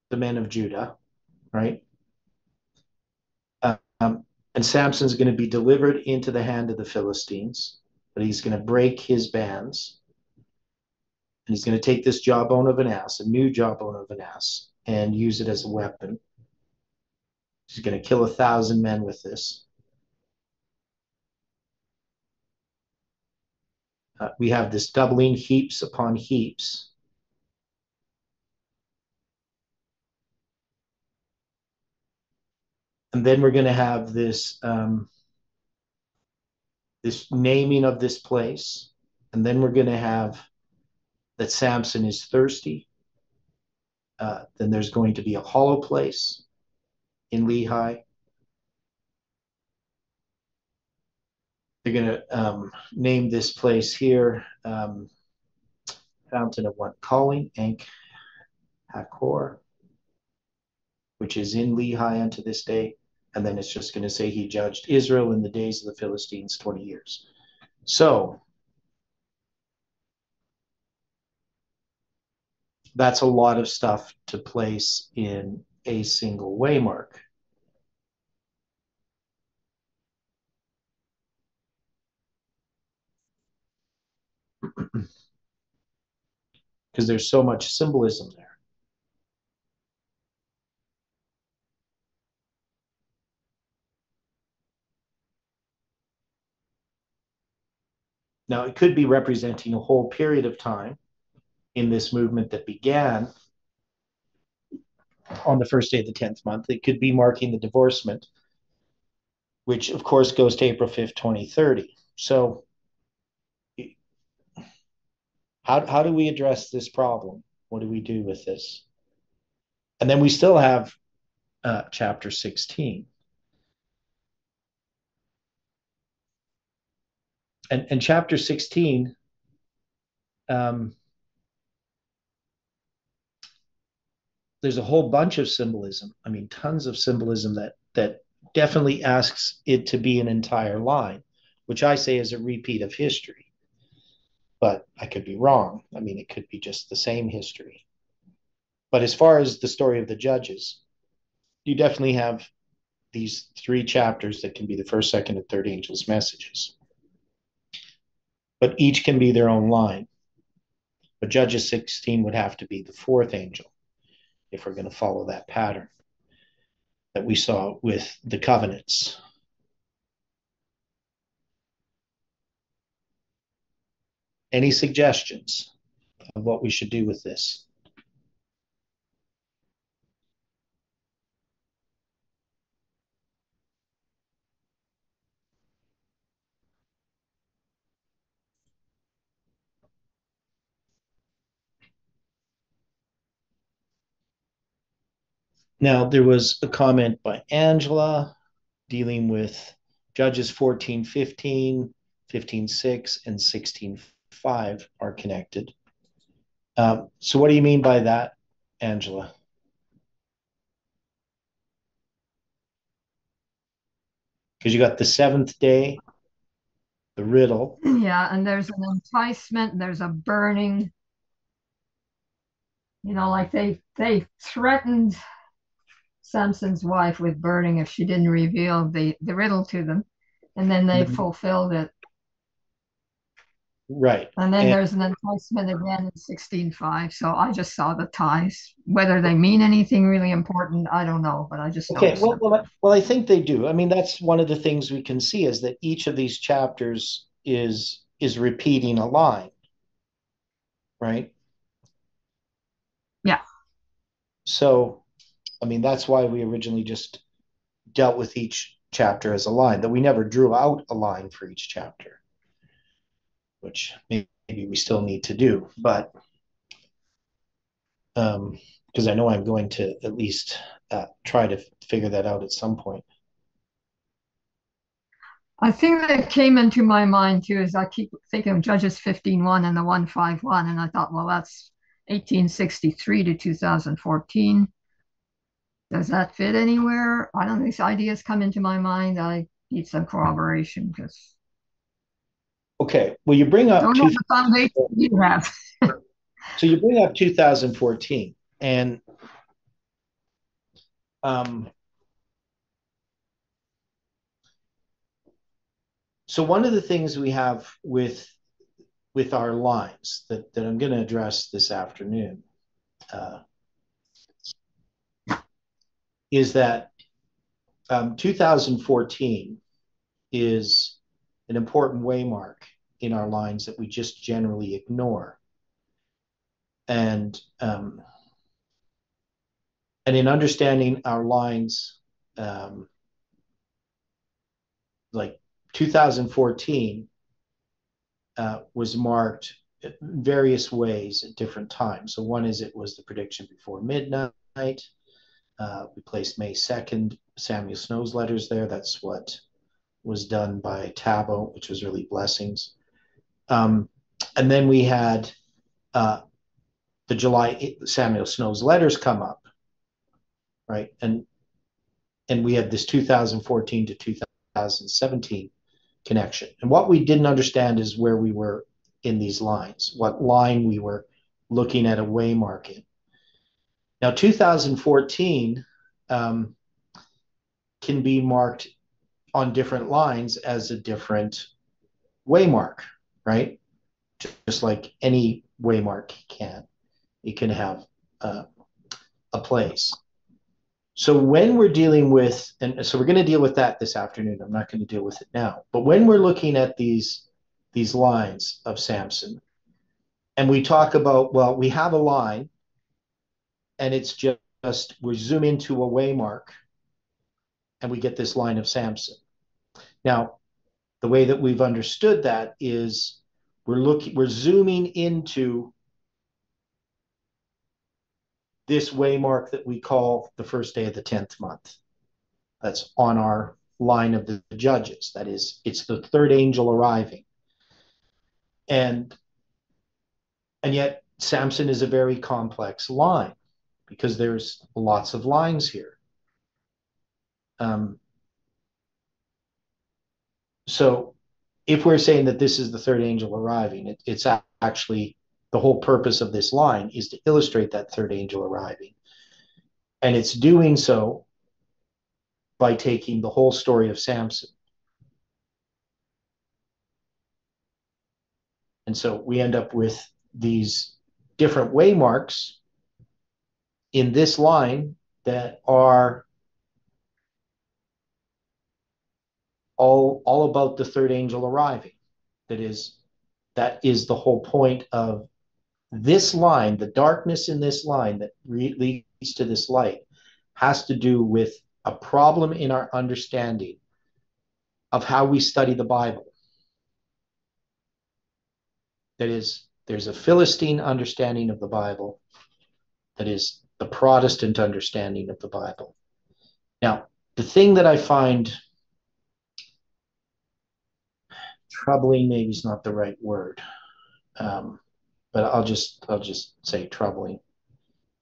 S1: the men of Judah, right? Um, and Samson's going to be delivered into the hand of the Philistines, but he's going to break his bands. And he's going to take this jawbone of an ass, a new jawbone of an ass, and use it as a weapon. He's going to kill a thousand men with this. Uh, we have this doubling heaps upon heaps. And then we're going to have this um, this naming of this place. And then we're going to have that Samson is thirsty. uh, then there's going to be a hollow place in Lehi. They're going to um, name this place here um, Fountain of One Calling, Ankh Hakor, which is in Lehi unto this day. And then it's just going to say he judged Israel in the days of the Philistines 20 years. So that's a lot of stuff to place in a single waymark. Because there's so much symbolism there. Now, it could be representing a whole period of time in this movement that began on the first day of the 10th month. It could be marking the divorcement, which of course goes to April 5th, 2030. So, how, how do we address this problem? What do we do with this? And then we still have uh, chapter 16. and, and chapter 16 um, there's a whole bunch of symbolism i mean tons of symbolism that that definitely asks it to be an entire line which i say is a repeat of history but i could be wrong i mean it could be just the same history but as far as the story of the judges you definitely have these three chapters that can be the first second and third angels messages but each can be their own line. But Judges 16 would have to be the fourth angel if we're going to follow that pattern that we saw with the covenants. Any suggestions of what we should do with this? Now, there was a comment by Angela dealing with Judges 14, 15, 15, 6, and 16, 5 are connected. Um, so, what do you mean by that, Angela? Because you got the seventh day, the riddle.
S5: Yeah, and there's an enticement, there's a burning. You know, like they they threatened Samson's wife with burning if she didn't reveal the, the riddle to them. And then they mm-hmm. fulfilled it.
S1: Right.
S5: And then and, there's an enticement again in 16.5. So I just saw the ties. Whether they mean anything really important, I don't know, but I just
S1: Okay, well, well, well, I think they do. I mean, that's one of the things we can see is that each of these chapters is is repeating a line. Right?
S5: Yeah.
S1: So I mean, that's why we originally just dealt with each chapter as a line, that we never drew out a line for each chapter, which maybe we still need to do. But um, because I know I'm going to at least uh, try to figure that out at some point.
S5: I think that came into my mind too is I keep thinking of Judges 15.1 and the 151, and I thought, well, that's 1863 to 2014. Does that fit anywhere? I don't know. These ideas come into my mind. I need some corroboration because.
S1: Okay. Well, you bring up.
S5: The foundation you have.
S1: so you bring up 2014, and um, so one of the things we have with with our lines that, that I'm going to address this afternoon uh, is that um, 2014 is an important waymark in our lines that we just generally ignore. And um, and in understanding our lines, um, like 2014 uh, was marked various ways at different times. So one is it was the prediction before midnight. Uh, we placed May 2nd Samuel Snow's letters there. That's what was done by Tabo, which was really blessings. Um, and then we had uh, the July Samuel Snow's letters come up, right? And and we had this 2014 to 2017 connection. And what we didn't understand is where we were in these lines, what line we were looking at a waymark in. Now, 2014 um, can be marked on different lines as a different waymark, right? Just like any waymark can. It can have uh, a place. So when we're dealing with, and so we're going to deal with that this afternoon. I'm not going to deal with it now. But when we're looking at these these lines of Samson, and we talk about, well, we have a line, and it's just we zoom into a waymark, and we get this line of Samson. Now, the way that we've understood that is we're looking, we're zooming into this waymark that we call the first day of the 10th month. That's on our line of the judges. That is, it's the third angel arriving. And and yet Samson is a very complex line because there's lots of lines here. Um, so if we're saying that this is the third angel arriving, it, it's actually the whole purpose of this line is to illustrate that third angel arriving. And it's doing so by taking the whole story of Samson. And so we end up with these different waymarks in this line that are all, all about the third angel arriving. That is, that is the whole point of this line, the darkness in this line that leads to this light, has to do with a problem in our understanding of how we study the Bible. That is, there's a Philistine understanding of the Bible, that is, the Protestant understanding of the Bible. Now, the thing that I find troubling, maybe is not the right word. Um, but I'll just I'll just say troubling.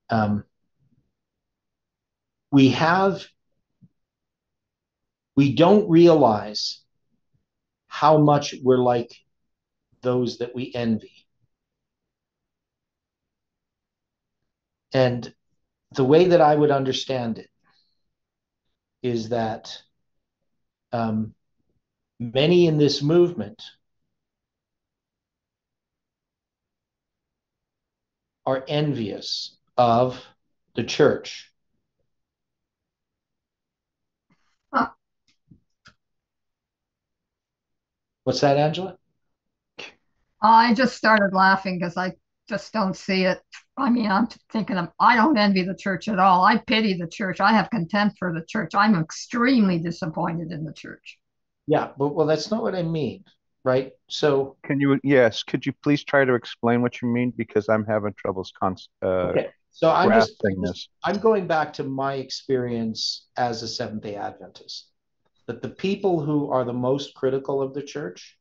S1: Um, we have we don't realize how much we're like those that we envy. And the way that I would understand it is that um, many in this movement are envious of the church. Huh. What's that, Angela?
S5: Oh, I just started laughing because I just don't see it. I mean, I'm thinking of, I don't envy the church at all. I pity the church. I have contempt for the church. I'm extremely disappointed in the church.
S1: Yeah, but well, that's not what I mean right? So
S2: can you yes, could you please try to explain what you mean because I'm having troubles con- uh, okay.
S1: So I'm just, this. I'm going back to my experience as a Seventh Day Adventist. That the people who are the most critical of the church,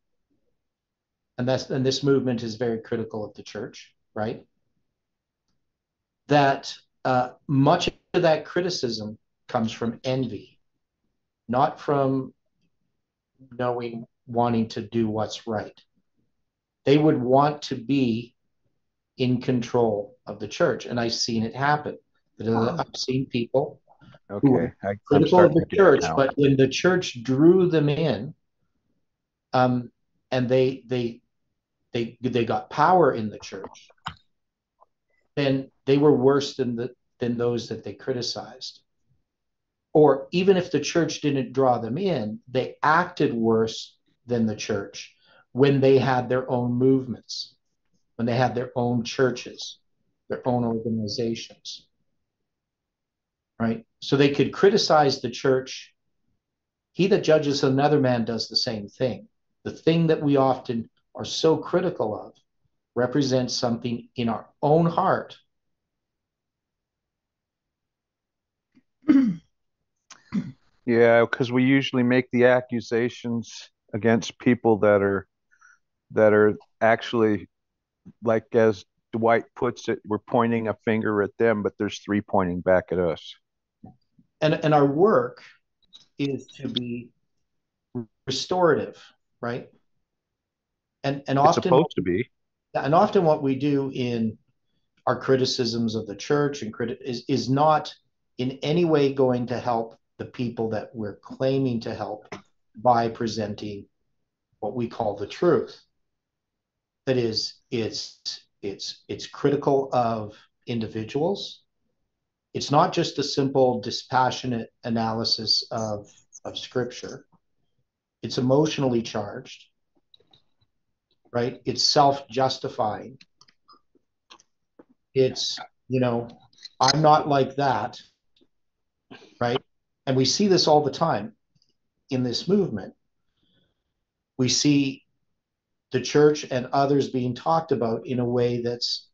S1: and that's and this movement is very critical of the church, right? That uh, much of that criticism comes from envy, not from knowing wanting to do what's right. They would want to be in control of the church. And I've seen it happen. I've seen people okay. who were critical of the church, but when the church drew them in, um, and they they they they got power in the church, then they were worse than the than those that they criticized. Or even if the church didn't draw them in, they acted worse than the church when they had their own movements, when they had their own churches, their own organizations. Right? So they could criticize the church. He that judges another man does the same thing. The thing that we often are so critical of represents something in our own heart.
S2: yeah, because we usually make the accusations against people that are that are actually like as Dwight puts it, we're pointing a finger at them, but there's three pointing back at us.
S1: And and our work is to be restorative, right? And and often
S2: it's supposed to be.
S1: And often what we do in our criticisms of the church and criti- is is not in any way going to help the people that we're claiming to help by presenting what we call the truth. That is, it's it's it's critical of individuals. It's not just a simple dispassionate analysis of of scripture. It's emotionally charged, right? It's self-justifying. It's, you know, I'm not like that? And we see this all the time in this movement. We see the church and others being talked about in a way that's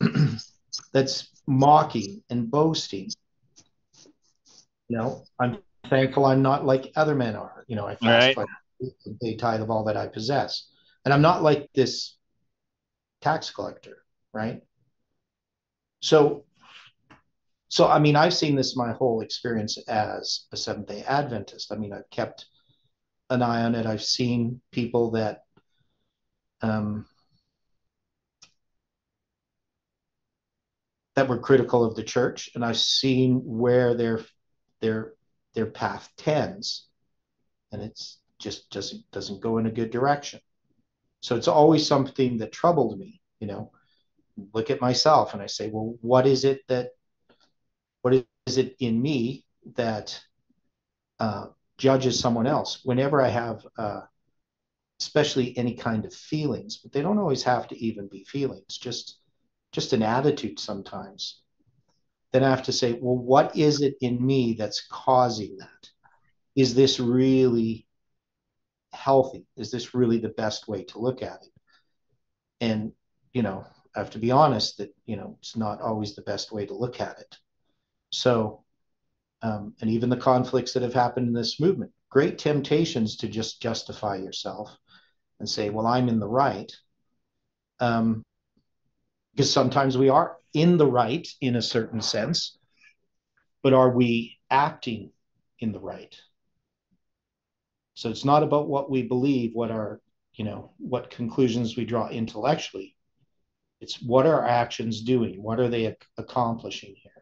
S1: that's mocking and boasting. You know, I'm thankful I'm not like other men are. You know, I fast right. a tithe of all that I possess, and I'm not like this tax collector, right? So, so I mean, I've seen this my whole experience as a Seventh Day Adventist. I mean, I've kept an eye on it. I've seen people that um, that were critical of the church, and I've seen where their their their path tends, and it's just just doesn't go in a good direction. So it's always something that troubled me. You know, look at myself and I say, well, what is it that what is it in me that uh, judges someone else? Whenever I have uh, especially any kind of feelings, but they don't always have to even be feelings, just just an attitude sometimes. Then I have to say, well, what is it in me that's causing that? Is this really healthy? Is this really the best way to look at it? And, you know, I have to be honest that, you know, it's not always the best way to look at it. So, um, and even the conflicts that have happened in this movement, great temptations to just justify yourself and say, well, I'm in the right. Um, because sometimes we are in the right in a certain sense, but are we acting in the right? So it's not about what we believe, what our, you know, what conclusions we draw intellectually. It's what are our actions doing? What are they accomplishing here?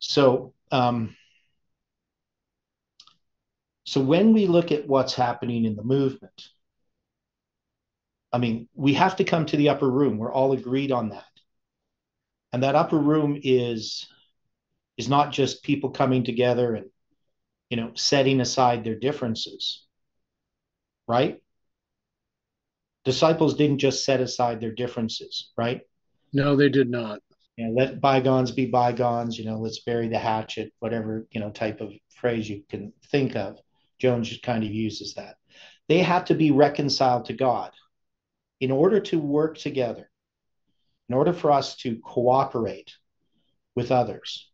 S1: So, um, so when we look at what's happening in the movement, I mean, we have to come to the upper room. We're all agreed on that. And that upper room is is not just people coming together and you know setting aside their differences. Right? Disciples didn't just set aside their differences, right?
S3: No, they did not.
S1: You know, let bygones be bygones, you know, let's bury the hatchet, whatever, you know, type of phrase you can think of. Jones just kind of uses that. They have to be reconciled to God in order to work together, in order for us to cooperate with others,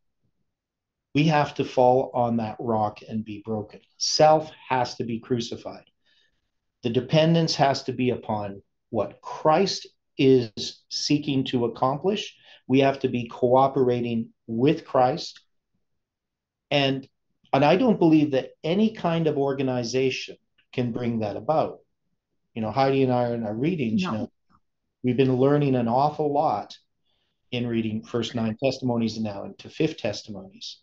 S1: we have to fall on that rock and be broken. Self has to be crucified. The dependence has to be upon what Christ is seeking to accomplish. We have to be cooperating with Christ. And, and I don't believe that any kind of organization can bring that about you know, Heidi and I are in our readings, no. you know, we've been learning an awful lot in reading first nine testimonies and now into fifth testimonies.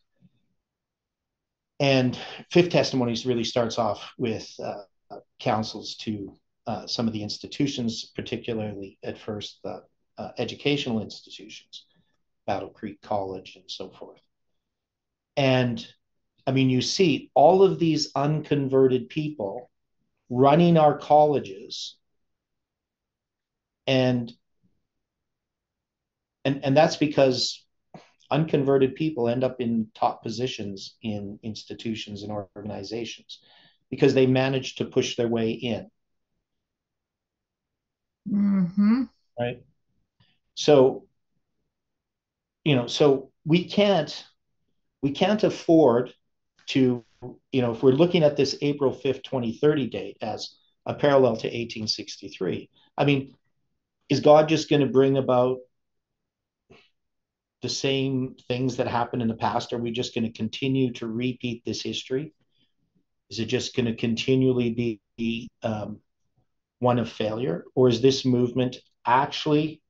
S1: And fifth testimonies really starts off with uh, counsels to uh, some of the institutions, particularly at first the uh, educational institutions, Battle Creek College and so forth. And I mean, you see all of these unconverted people running our colleges and and and that's because unconverted people end up in top positions in institutions and organizations because they manage to push their way in
S5: mm-hmm.
S1: Right. So, you know, so we can't we can't afford to, you know, if we're looking at this April 5th, 2030 date as a parallel to 1863, I mean, is God just going to bring about the same things that happened in the past? Are we just going to continue to repeat this history? Is it just going to continually be um, one of failure? Or is this movement actually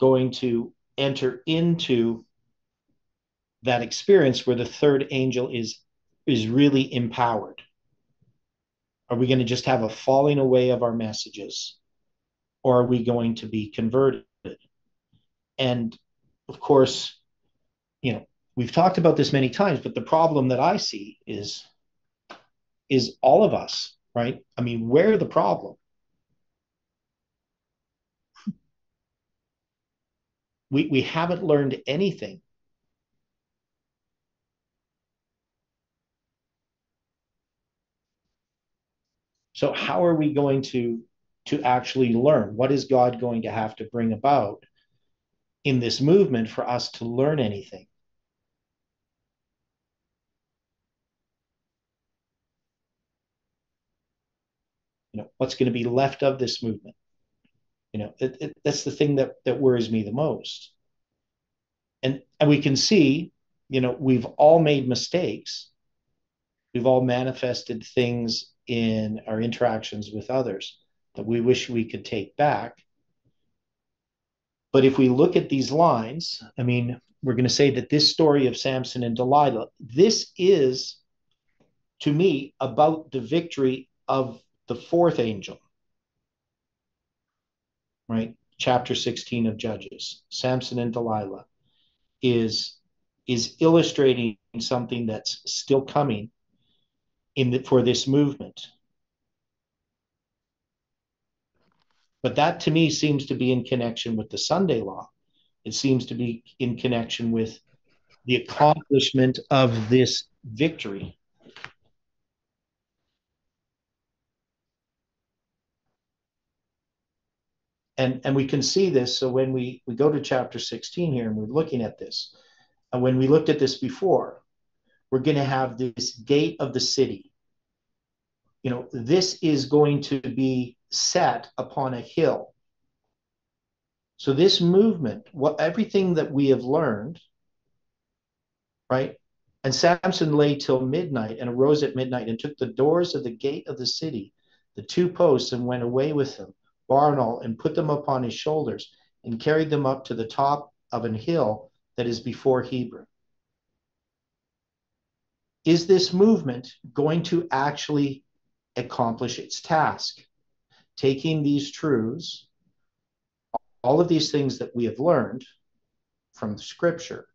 S1: going to enter into that experience where the third angel is is really empowered. Are we going to just have a falling away of our messages or are we going to be converted? And of course you know we've talked about this many times but the problem that i see is is all of us right? I mean we're the problem we we haven't learned anything So how are we going to to actually learn? What is God going to have to bring about in this movement for us to learn anything? You know, what's going to be left of this movement? You know, it, it, that's the thing that that worries me the most. And and we can see, you know, we've all made mistakes. We've all manifested things in our interactions with others that we wish we could take back. But if we look at these lines, I mean, we're going to say that this story of Samson and Delilah, this is, to me, about the victory of the fourth angel, right? Chapter 16 of Judges, Samson and Delilah, is, is illustrating something that's still coming in the, for this movement. But that to me seems to be in connection with the Sunday law. It seems to be in connection with the accomplishment of this victory. And, and we can see this. So when we, we go to chapter 16 here and we're looking at this, and when we looked at this before, we're going to have this gate of the city. You know, this is going to be set upon a hill. So this movement, what everything that we have learned, right? And Samson lay till midnight and arose at midnight and took the doors of the gate of the city, the two posts, and went away with them, bar and put them upon his shoulders, and carried them up to the top of an hill that is before Hebron is this movement going to actually accomplish its task? Taking these truths, all of these things that we have learned from the scripture,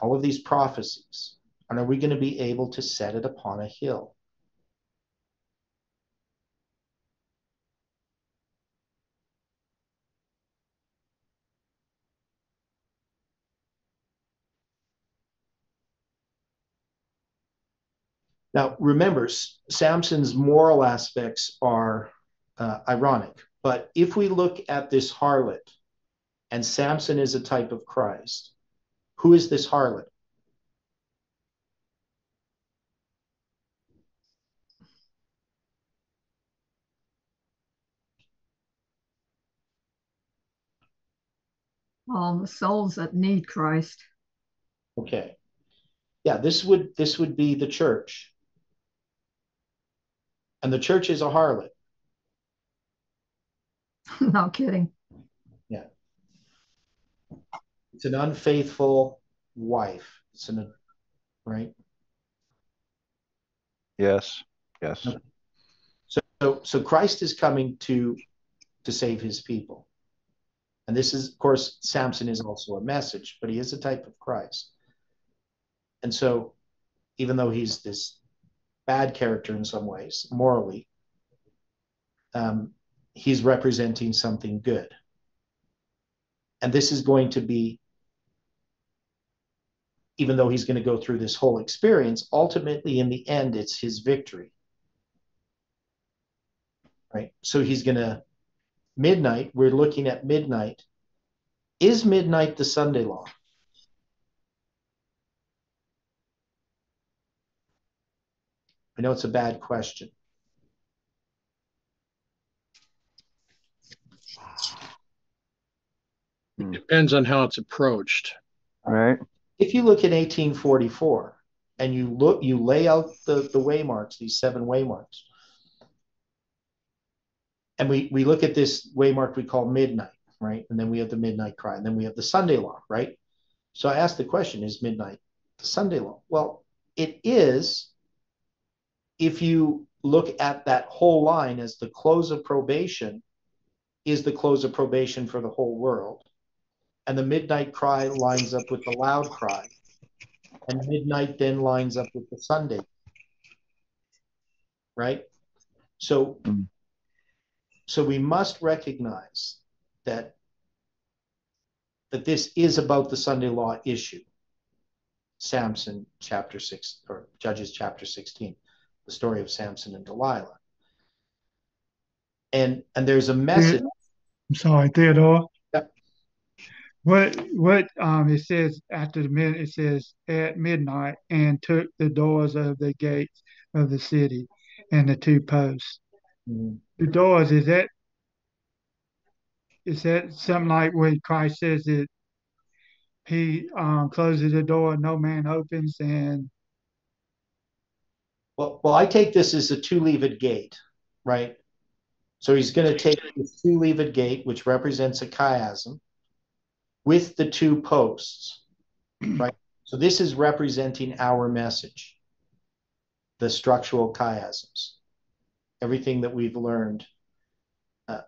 S1: all of these prophecies, and are we going to be able to set it upon a hill? Now, remember, Samson's moral aspects are uh, ironic, but if we look at this harlot, and Samson is a type of Christ, who is this harlot?
S5: All the souls that need Christ.
S1: Okay. Yeah, this would this would be the church and the church is a harlot.
S5: no kidding.
S1: Yeah. It's an unfaithful wife. It's an right.
S2: Yes. Yes.
S1: So so Christ is coming to to save his people. And this is of course Samson is also a message, but he is a type of Christ. And so even though he's this bad character in some ways, morally, um, he's representing something good. And this is going to be, even though he's going to go through this whole experience, ultimately in the end, it's his victory. Right? So he's going to midnight, we're looking at midnight. Is midnight the Sunday law? I know it's a bad question.
S3: It depends on how it's approached.
S2: Right.
S1: If you look at 1844 and you look, you lay out the, the waymarks, these seven waymarks, and we, we look at this waymark we call midnight, right? And then we have the midnight cry, and then we have the Sunday law, right? So I asked the question, is midnight the Sunday law? Well, it is if you look at that whole line as the close of probation is the close of probation for the whole world. And the midnight cry lines up with the loud cry. And midnight then lines up with the Sunday. Right? So mm. so we must recognize that that this is about the Sunday law issue. Samson chapter 6 or Judges chapter 16 the story of Samson and Delilah. And and there's a message.
S6: I'm sorry, Theodore. Yep. What what um it says after the minute it says at midnight and took the doors of the gates of the city and the two posts. Mm-hmm. The doors is that is that something like when Christ says that he um, closes the door, no man opens, and
S1: well, well, I take this as a two-leaved gate, right? So he's going to take the two-leaved gate, which represents a chiasm, with the two posts, right? So this is representing our message, the structural chiasms, everything that we've learned uh,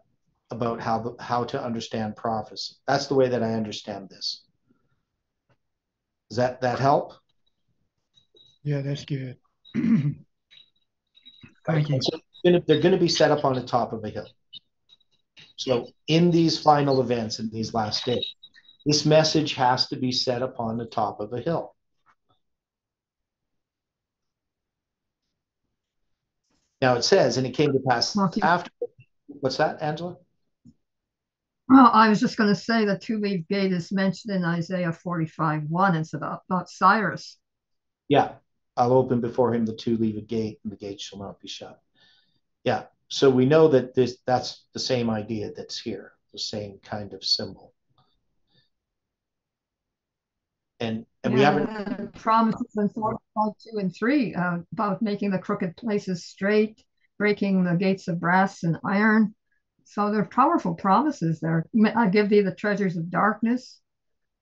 S1: about how the, how to understand prophecy. That's the way that I understand this. Does that that help?
S6: Yeah, that's good.
S1: Thank you. So they're going to be set up on the top of a hill. So in these final events, in these last days, this message has to be set upon the top of a hill. Now it says, and it came to pass after. What's that, Angela?
S5: Well, I was just going to say the two-leaf gate is mentioned in Isaiah 45, 1. It's about, about Cyrus.
S1: Yeah. I'll open before him the two-leaved gate, and the gate shall not be shut. Yeah. So we know that this that's the same idea that's here, the same kind of symbol. And and yeah, we haven't
S5: promises in 45, 2 and 3 uh, about making the crooked places straight, breaking the gates of brass and iron. So there are powerful promises there. I give thee the treasures of darkness,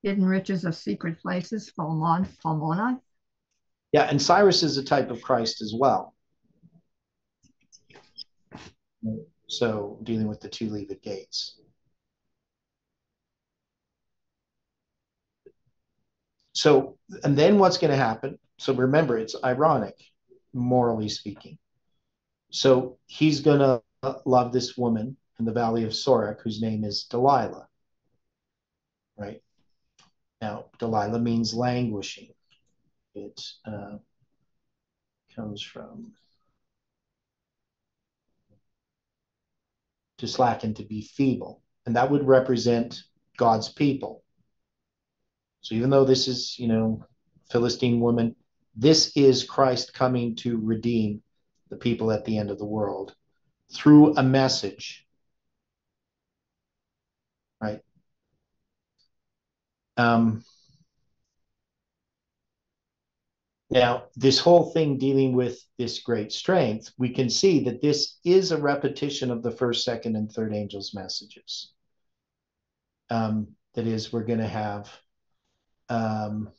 S5: hidden riches of secret places, Palmon, Palmoni.
S1: Yeah, and Cyrus is a type of Christ as well. So dealing with the two leaved gates. So, and then what's going to happen? So remember, it's ironic, morally speaking. So he's going to love this woman in the valley of Sorek, whose name is Delilah. Right? Now, Delilah means languishing. It uh, comes from to slacken, to be feeble. And that would represent God's people. So even though this is, you know, Philistine woman, this is Christ coming to redeem the people at the end of the world through a message. Right? Um, Now, this whole thing dealing with this great strength, we can see that this is a repetition of the first, second, and third angels' messages. Um, that is, we're going to have, um,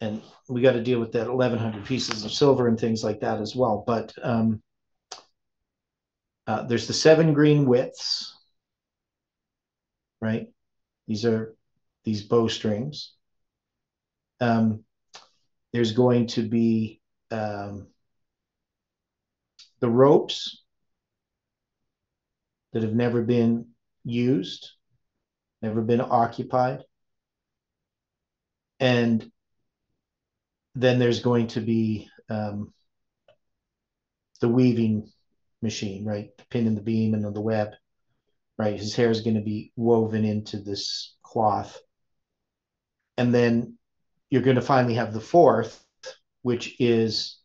S1: and we got to deal with that 1,100 pieces of silver and things like that as well. But um, uh, there's the seven green withs, right? These are these bowstrings. Um, there's going to be um, the ropes that have never been used, never been occupied. And then there's going to be um, the weaving machine, right? The pin in the beam and the web. right? His hair is going to be woven into this cloth. And then you're going to finally have the fourth, which is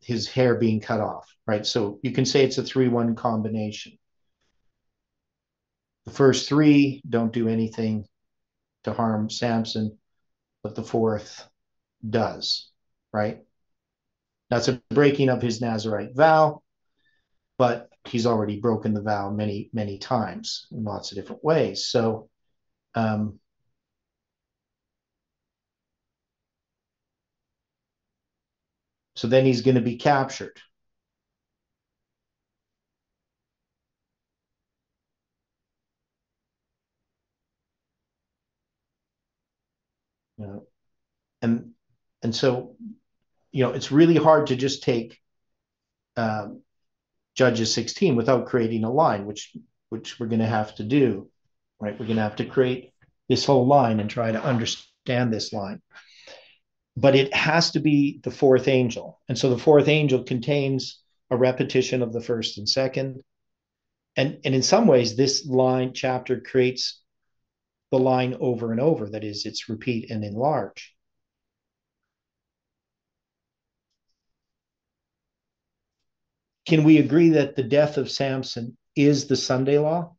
S1: his hair being cut off, right? So you can say it's a 3 1 combination. The first three don't do anything to harm Samson, but the fourth does, right? That's a breaking of his Nazarite vow, but he's already broken the vow many, many times in lots of different ways. So, um, so then he's going to be captured. And and so you know it's really hard to just take um, Judges 16 without creating a line, which which we're going to have to do, right? We're going to have to create this whole line and try to understand this line. But it has to be the fourth angel, and so the fourth angel contains a repetition of the first and second, and and in some ways this line chapter creates the line over and over. That is, it's repeat and enlarge. Can we agree that the death of Samson is the Sunday law?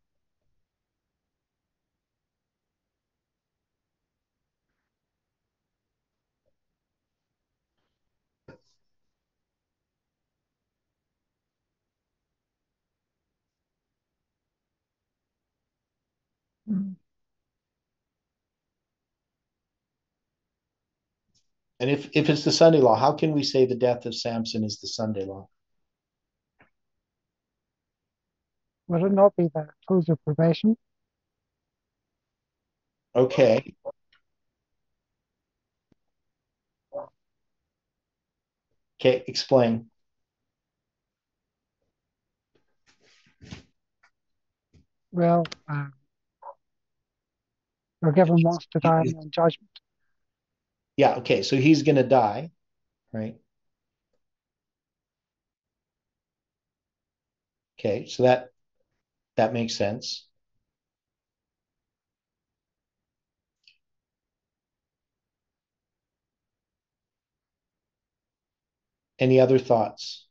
S1: If, if it's the Sunday law, how can we say the death of Samson is the Sunday law?
S7: Would it not be the close of probation?
S1: Okay. Okay, explain.
S7: Well, um, given wants to die in judgment.
S1: Yeah, okay, so he's going to die, right? Okay, so that that makes sense. Any other thoughts?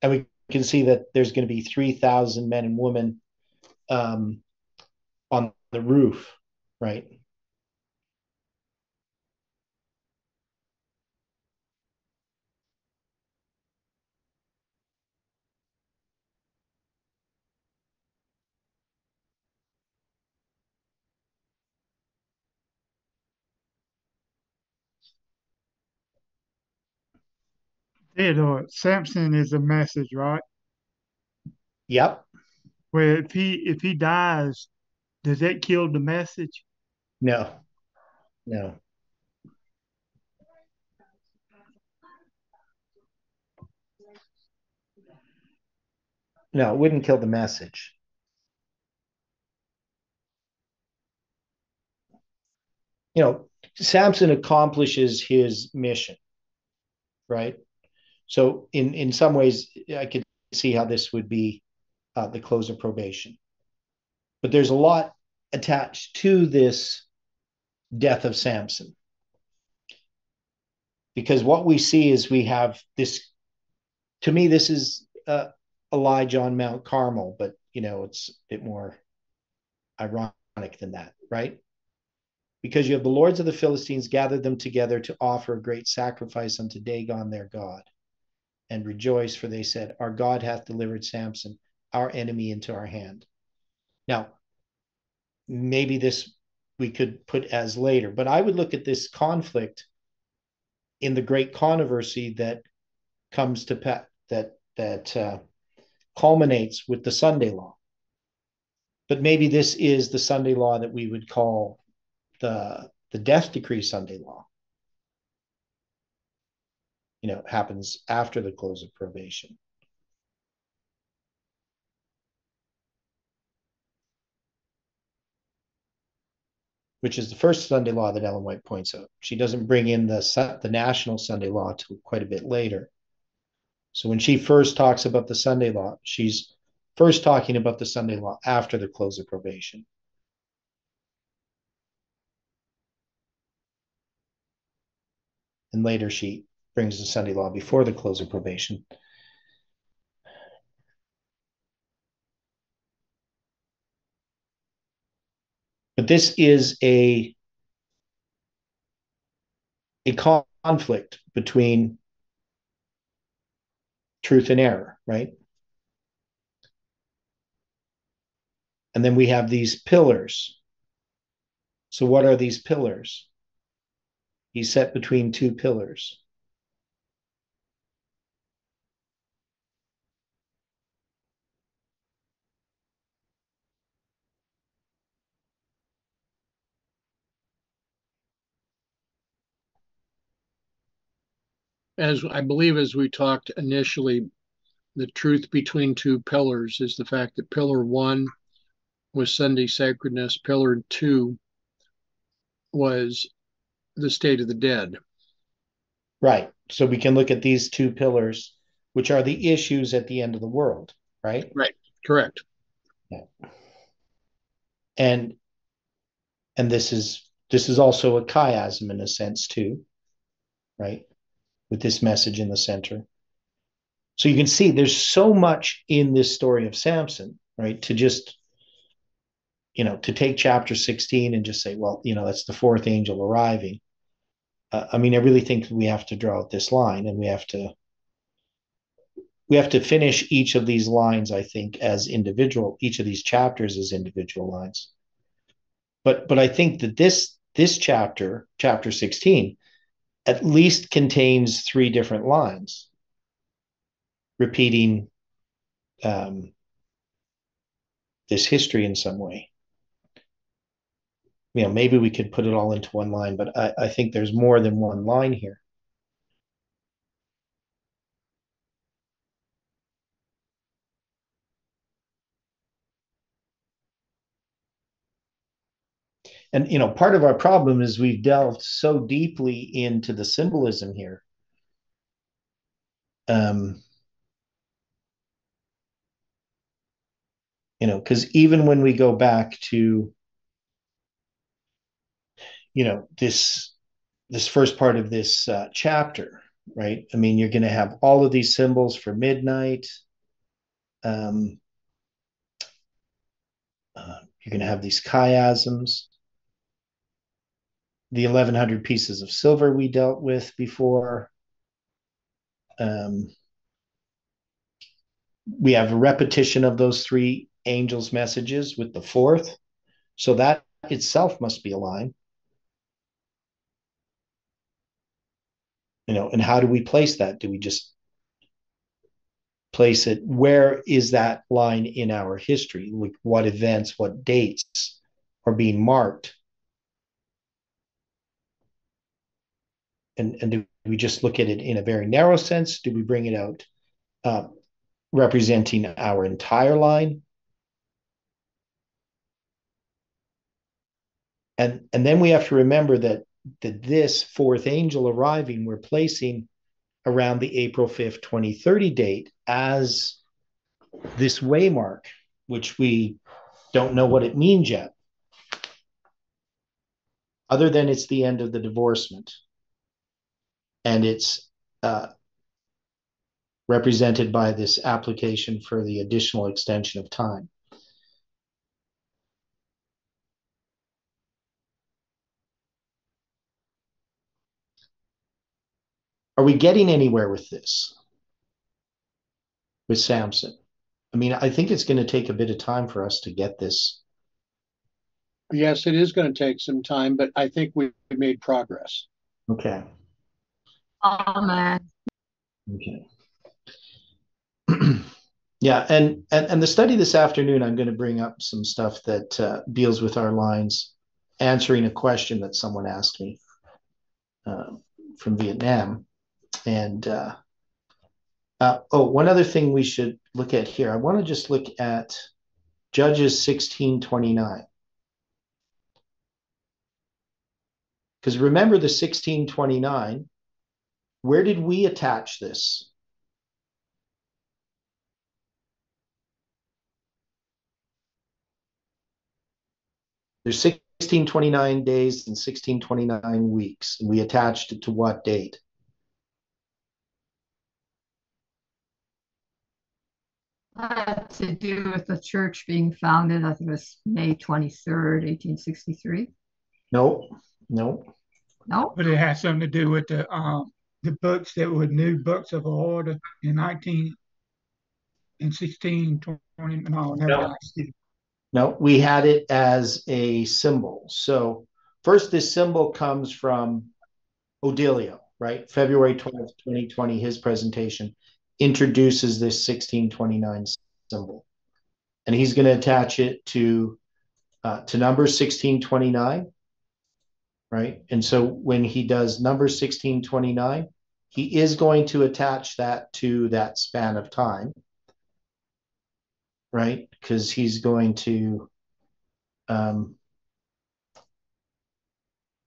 S1: And we can see that there's going to be 3,000 men and women um, on the roof, right?
S6: Theodore, Samson is a message, right?
S1: Yep.
S6: Where if he if he dies, does that kill the message?
S1: No. No. No, it wouldn't kill the message. You know, Samson accomplishes his mission, right? So in in some ways, I could see how this would be uh, the close of probation. But there's a lot attached to this death of Samson. Because what we see is we have this, to me, this is uh, Elijah on Mount Carmel, but you know, it's a bit more ironic than that, right? Because you have the lords of the Philistines gathered them together to offer a great sacrifice unto Dagon their God and rejoice, for they said, Our God hath delivered Samson, our enemy, into our hand. Now, maybe this we could put as later, but I would look at this conflict in the great controversy that comes to pet that that uh, culminates with the Sunday law. But maybe this is the Sunday law that we would call the the death decree Sunday law you know, happens after the close of probation. Which is the first Sunday law that Ellen White points out. She doesn't bring in the, the national Sunday law till quite a bit later. So when she first talks about the Sunday law, she's first talking about the Sunday law after the close of probation. And later she brings the Sunday law before the close of probation. But this is a a conflict between truth and error, right? And then we have these pillars. So, what are these pillars? He's set between two pillars.
S3: As I believe as we talked initially, the truth between two pillars is the fact that pillar one was Sunday sacredness, pillar two was the state of the dead.
S1: Right. So we can look at these two pillars, which are the issues at the end of the world, right?
S3: Right. Correct.
S1: Yeah. And and this is this is also a chiasm in a sense too, right? With this message in the center. So you can see there's so much in this story of Samson, right? To just, you know, to take chapter 16 and just say, well, you know, that's the fourth angel arriving. Uh, I mean, I really think we have to draw out this line and we have to we have to finish each of these lines i think as individual each of these chapters as individual lines but but i think that this this chapter chapter 16 at least contains three different lines repeating um, this history in some way. You know, maybe we could put it all into one line, but I, I think there's more than one line here. And you know part of our problem is we've delved so deeply into the symbolism here. Um you know because even when we go back to you know this this first part of this uh, chapter right? I mean you're going to have all of these symbols for midnight. Um uh, you're going to have these chiasms the 1100 pieces of silver we dealt with before. Um, we have a repetition of those three angels' messages with the fourth. So that itself must be a line. You know, and how do we place that? Do we just place it? Where is that line in our history? Like what events, what dates are being marked? And, and do we just look at it in a very narrow sense? Do we bring it out uh, representing our entire line? And, and then we have to remember that, that this fourth angel arriving, we're placing around the April 5th, 2030 date as this waymark, which we don't know what it means yet, other than it's the end of the divorcement and it's uh, represented by this application for the additional extension of time. Are we getting anywhere with this? With Samson? I mean, I think it's going to take a bit of time for us to get this.
S3: Yes, it is going to take some time, but I think we've made progress.
S1: Okay.
S5: Amen.
S1: Okay. yeah, and, and and the study this afternoon, I'm going to bring up some stuff that uh, deals with our lines, answering a question that someone asked me uh, from Vietnam, and uh, uh, oh, one other thing we should look at here. I want to just look at Judges 1629. Because remember the 1629, where did we attach this? There's 1629 days and 1629 weeks. And we attached it to what date?
S5: Had to do with the church being founded. I think it was May 23rd, 1863.
S1: No, no.
S5: No.
S6: But it has something to do with the um the books that were new books of order in 19 in 1620. No,
S1: no. No, we had it as a symbol. So first, this symbol comes from Odilio, right? February 12th, 2020, his presentation introduces this 1629 symbol. And he's going to attach it to uh, to number 1629, right? And so when he does number 1629, he is going to attach that to that span of time right? Because he's going to, um,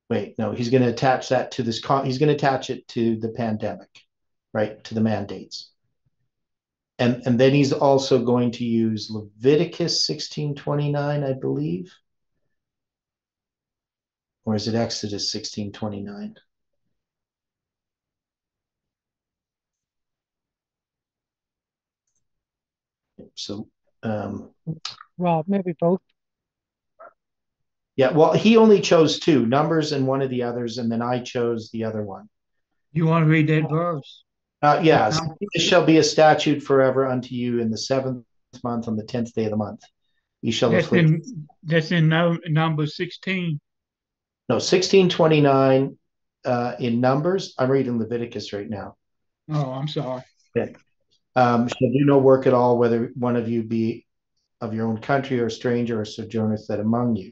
S1: wait, no, he's going to attach that to this, con- he's going to attach it to the pandemic, right? To the mandates. And, and then he's also going to use Leviticus 1629, I believe. Or is it Exodus 1629? So um,
S7: well, maybe both.
S1: Yeah, well, he only chose two numbers and one of the others, and then I chose the other one.
S6: You want to read that verse?
S1: Uh, yeah, so this shall be a statute forever unto you in the seventh month on the tenth day of the month. You shall
S6: that's in that's in no, number sixteen.
S1: No, sixteen twenty nine uh, in numbers. I'm reading Leviticus right now.
S6: Oh, I'm sorry.
S1: Okay um, shall do no work at all, whether one of you be of your own country or a stranger or sojourners that among you.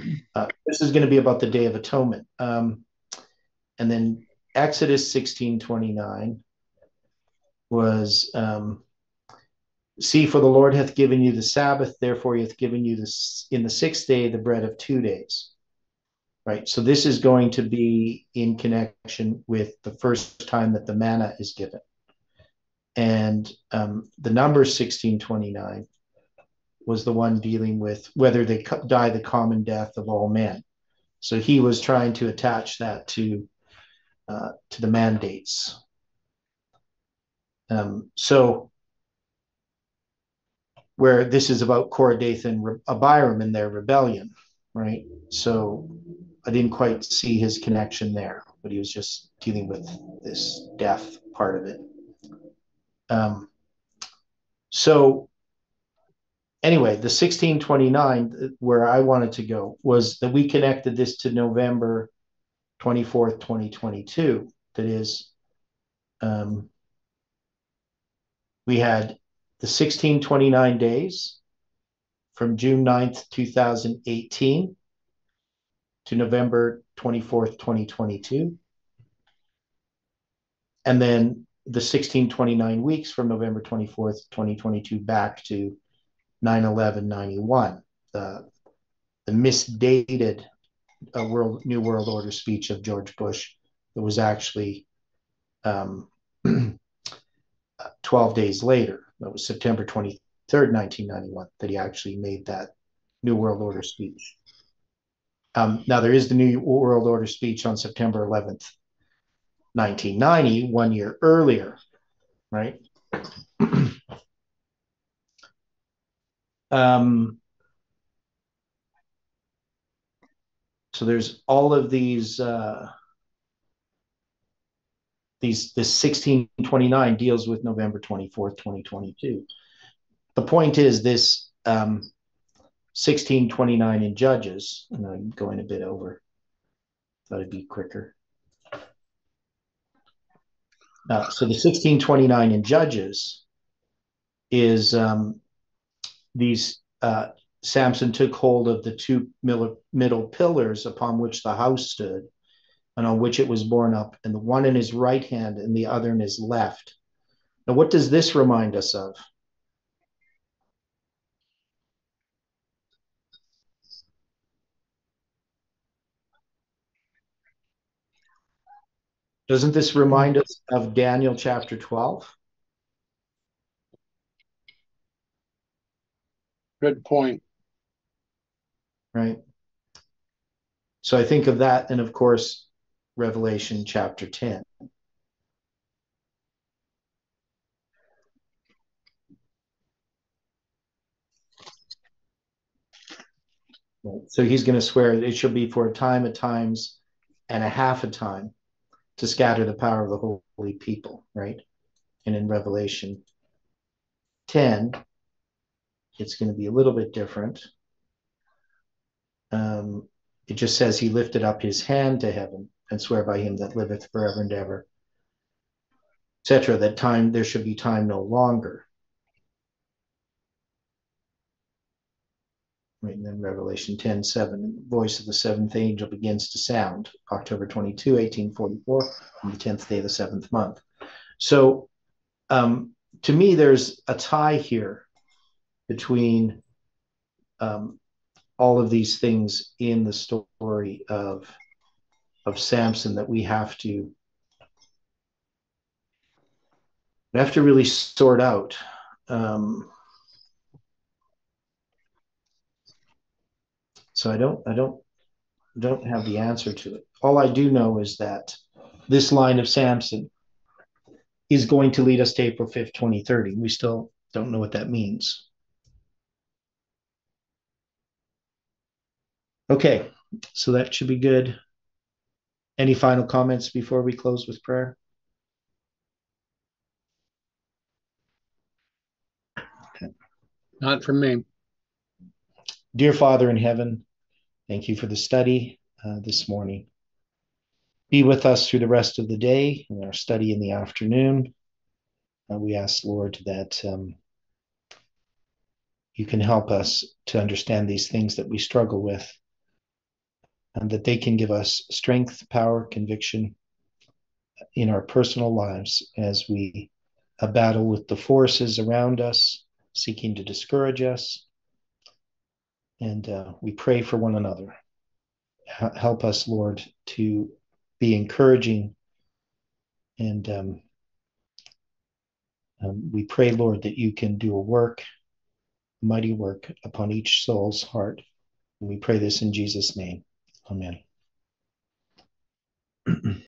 S1: Uh, this is going to be about the Day of Atonement. Um, and then Exodus 16:29 was um, see for the Lord hath given you the Sabbath, therefore he hath given you this in the sixth day the bread of two days. Right. So this is going to be in connection with the first time that the manna is given and um, the number 1629 was the one dealing with whether they die the common death of all men. So he was trying to attach that to uh, to the mandates. Um, so where this is about Korah, Dathan, and Abiram in their rebellion, right? So I didn't quite see his connection there, but he was just dealing with this death part of it. Um, so anyway, the 1629, where I wanted to go, was that we connected this to November 24th, 2022. That is, um, we had the 1629 days from June 9th, 2018 to November 24th, 2022. And then the 1629 weeks from November 24th, 2022 back to 9-11-91, the, the misdated uh, world New World Order speech of George Bush that was actually um, 12 days later. That was September 23rd, 1991, that he actually made that New World Order speech. Um, now, there is the New World Order speech on September 11th, 1990, one year earlier, right? um, so there's all of these. Uh, these this 1629 deals with November 24th, 2022. The point is this um, 1629 in Judges, and I'm going a bit over. Thought it'd be quicker. Uh, so the 1629 in Judges is um, these uh, Samson took hold of the two middle, middle pillars upon which the house stood and on which it was borne up, and the one in his right hand and the other in his left. Now, what does this remind us of? Doesn't this remind us of Daniel chapter 12?
S3: Good point.
S1: Right. So I think of that, and of course, Revelation chapter 10. So he's going to swear it shall be for a time, a times, and a half a time to scatter the power of the holy people, right? And in Revelation 10, it's going to be a little bit different. Um, it just says he lifted up his hand to heaven and swear by him that liveth forever and ever, etc. That time there should be time no longer. And then Revelation 10 7, the voice of the seventh angel begins to sound, October 22, 1844, on the 10th day of the seventh month. So, um, to me, there's a tie here between um, all of these things in the story of of Samson that we have to we have to really sort out. Um, so I don't I don't don't have the answer to it. All I do know is that this line of Samson is going to lead us to April 5th, 2030. We still don't know what that means. Okay, so that should be good. Any final comments before we close with prayer?
S3: Not from me.
S1: Dear Father in heaven, thank you for the study uh, this morning. Be with us through the rest of the day and our study in the afternoon. Uh, we ask, Lord, that um, you can help us to understand these things that we struggle with and that they can give us strength, power, conviction in our personal lives as we uh, battle with the forces around us seeking to discourage us. And uh, we pray for one another. H- help us, Lord, to be encouraging. And um, um, we pray, Lord, that you can do a work, mighty work upon each soul's heart. And we pray this in Jesus' name. Amen.